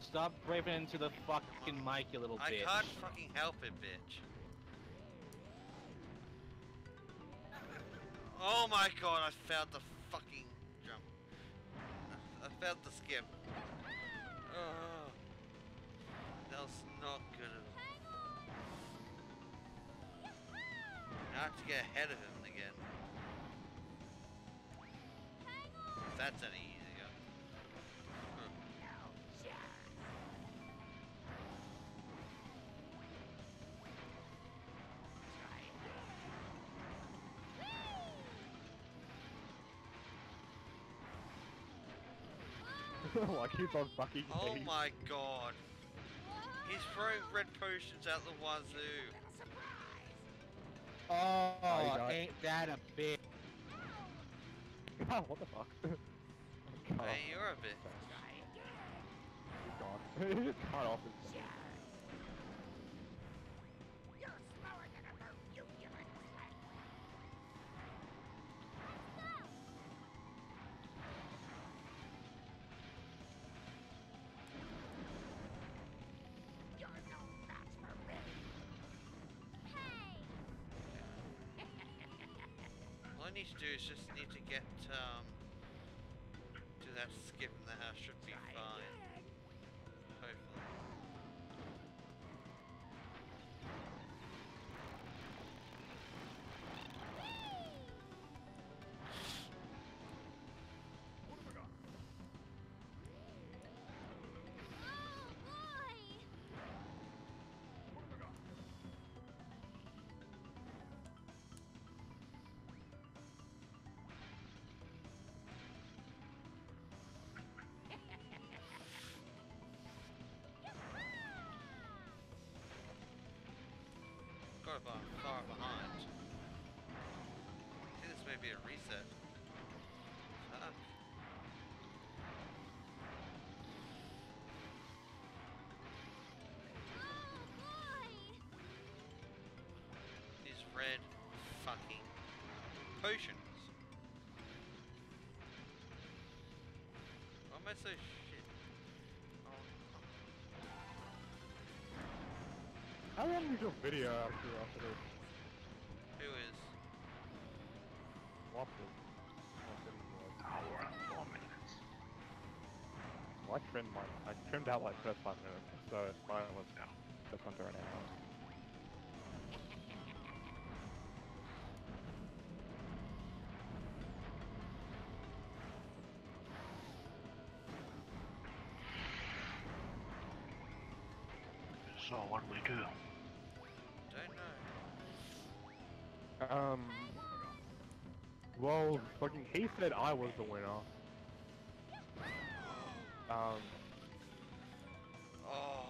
Stop breathing into the fucking mic, you little I bitch. can't fucking help it, bitch. Oh my god, I failed the fucking jump. I failed the skip. Oh, that was not good at all. I have to get ahead of him again. If that's any *laughs* like he's on fucking Oh heat. my god. He's throwing red potions at the wazoo. Oh, oh you got- ain't that a bitch? *laughs* Oh, what the fuck? *laughs* oh, God. Hey, you're a bit. He's gone. he just cut off his need to do is just need to get, um, do that skip and the house should be far, far behind. I think this may be a reset. Fuck. These red fucking potions. Why am I so How long is your video out of curiosity? who is? Waffle. Oh, good lord. Hour and four minutes. Well, I trimmed mine. I trimmed out like first five minutes, so mine was just under an hour. So what we do? Um. Well, fucking he said I was the winner. Um. Oh,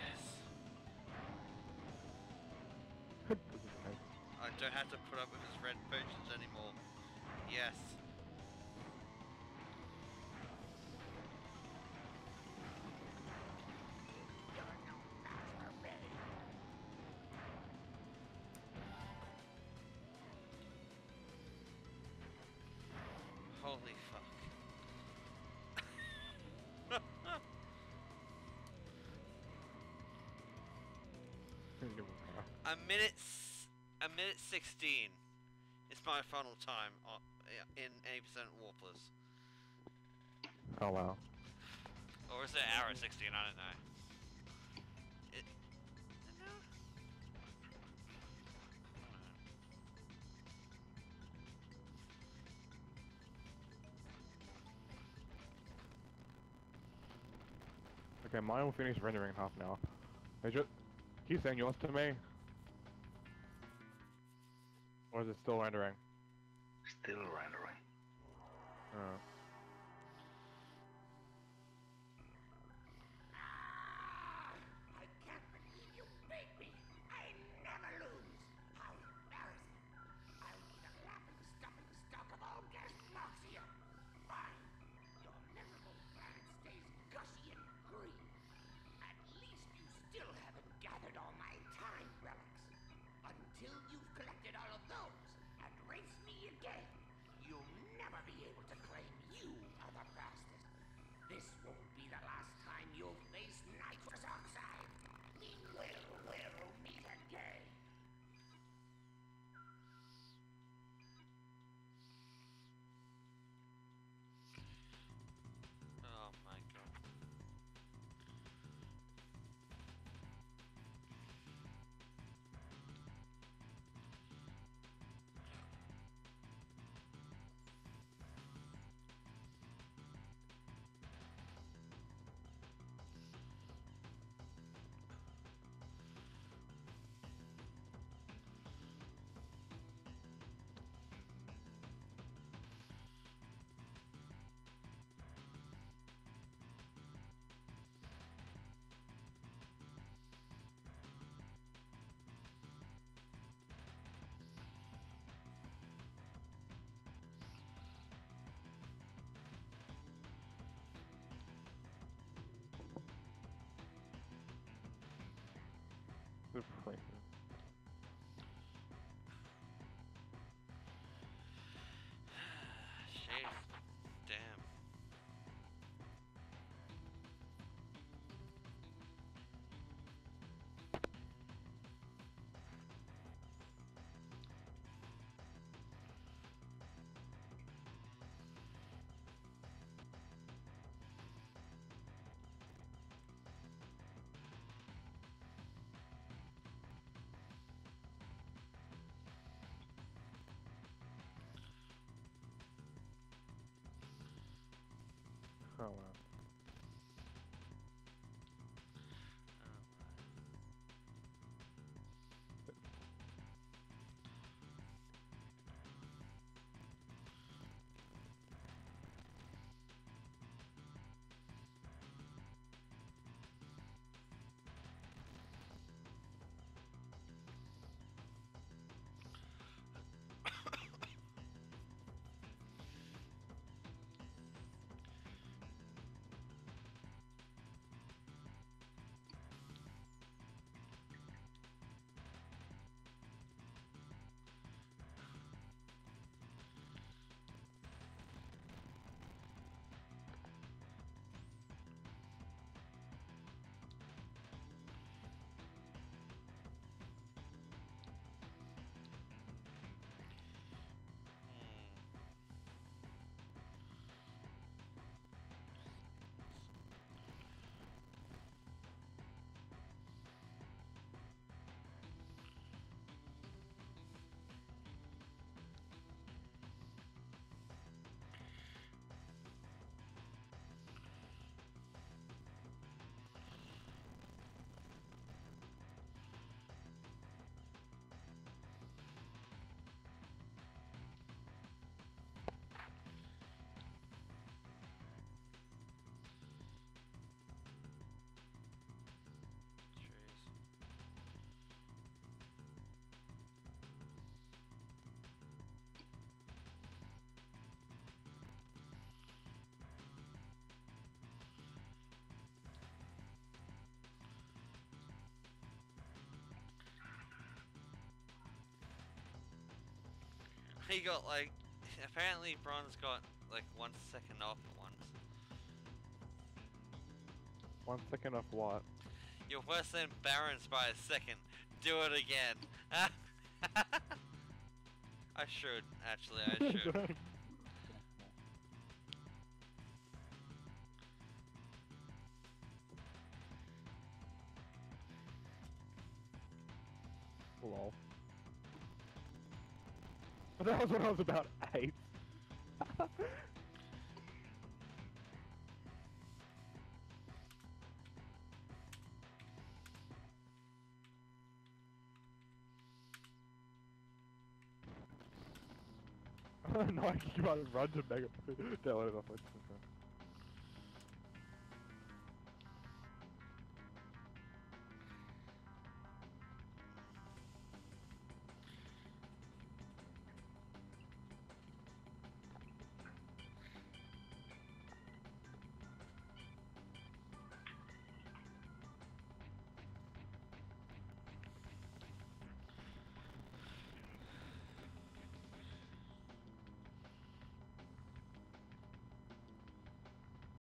yes. this is amazing. I don't have to put up with his red potions anymore. Yes. Holy fuck. *laughs* A minute, a minute sixteen is my final time in eighty percent warpless, oh wow. or is it hour sixteen? I don't know. Mine will finish rendering in half an hour. Is your, keep saying yours to me? Or is it still rendering? Still rendering. Oh. Supreme. Oh He got like apparently Bronze got like one second off once. One second off what? You're worse than Barons by a second. Do it again. *laughs* I should, actually, I *laughs* should. Was when I was about eight. no, I on run to mega. *laughs*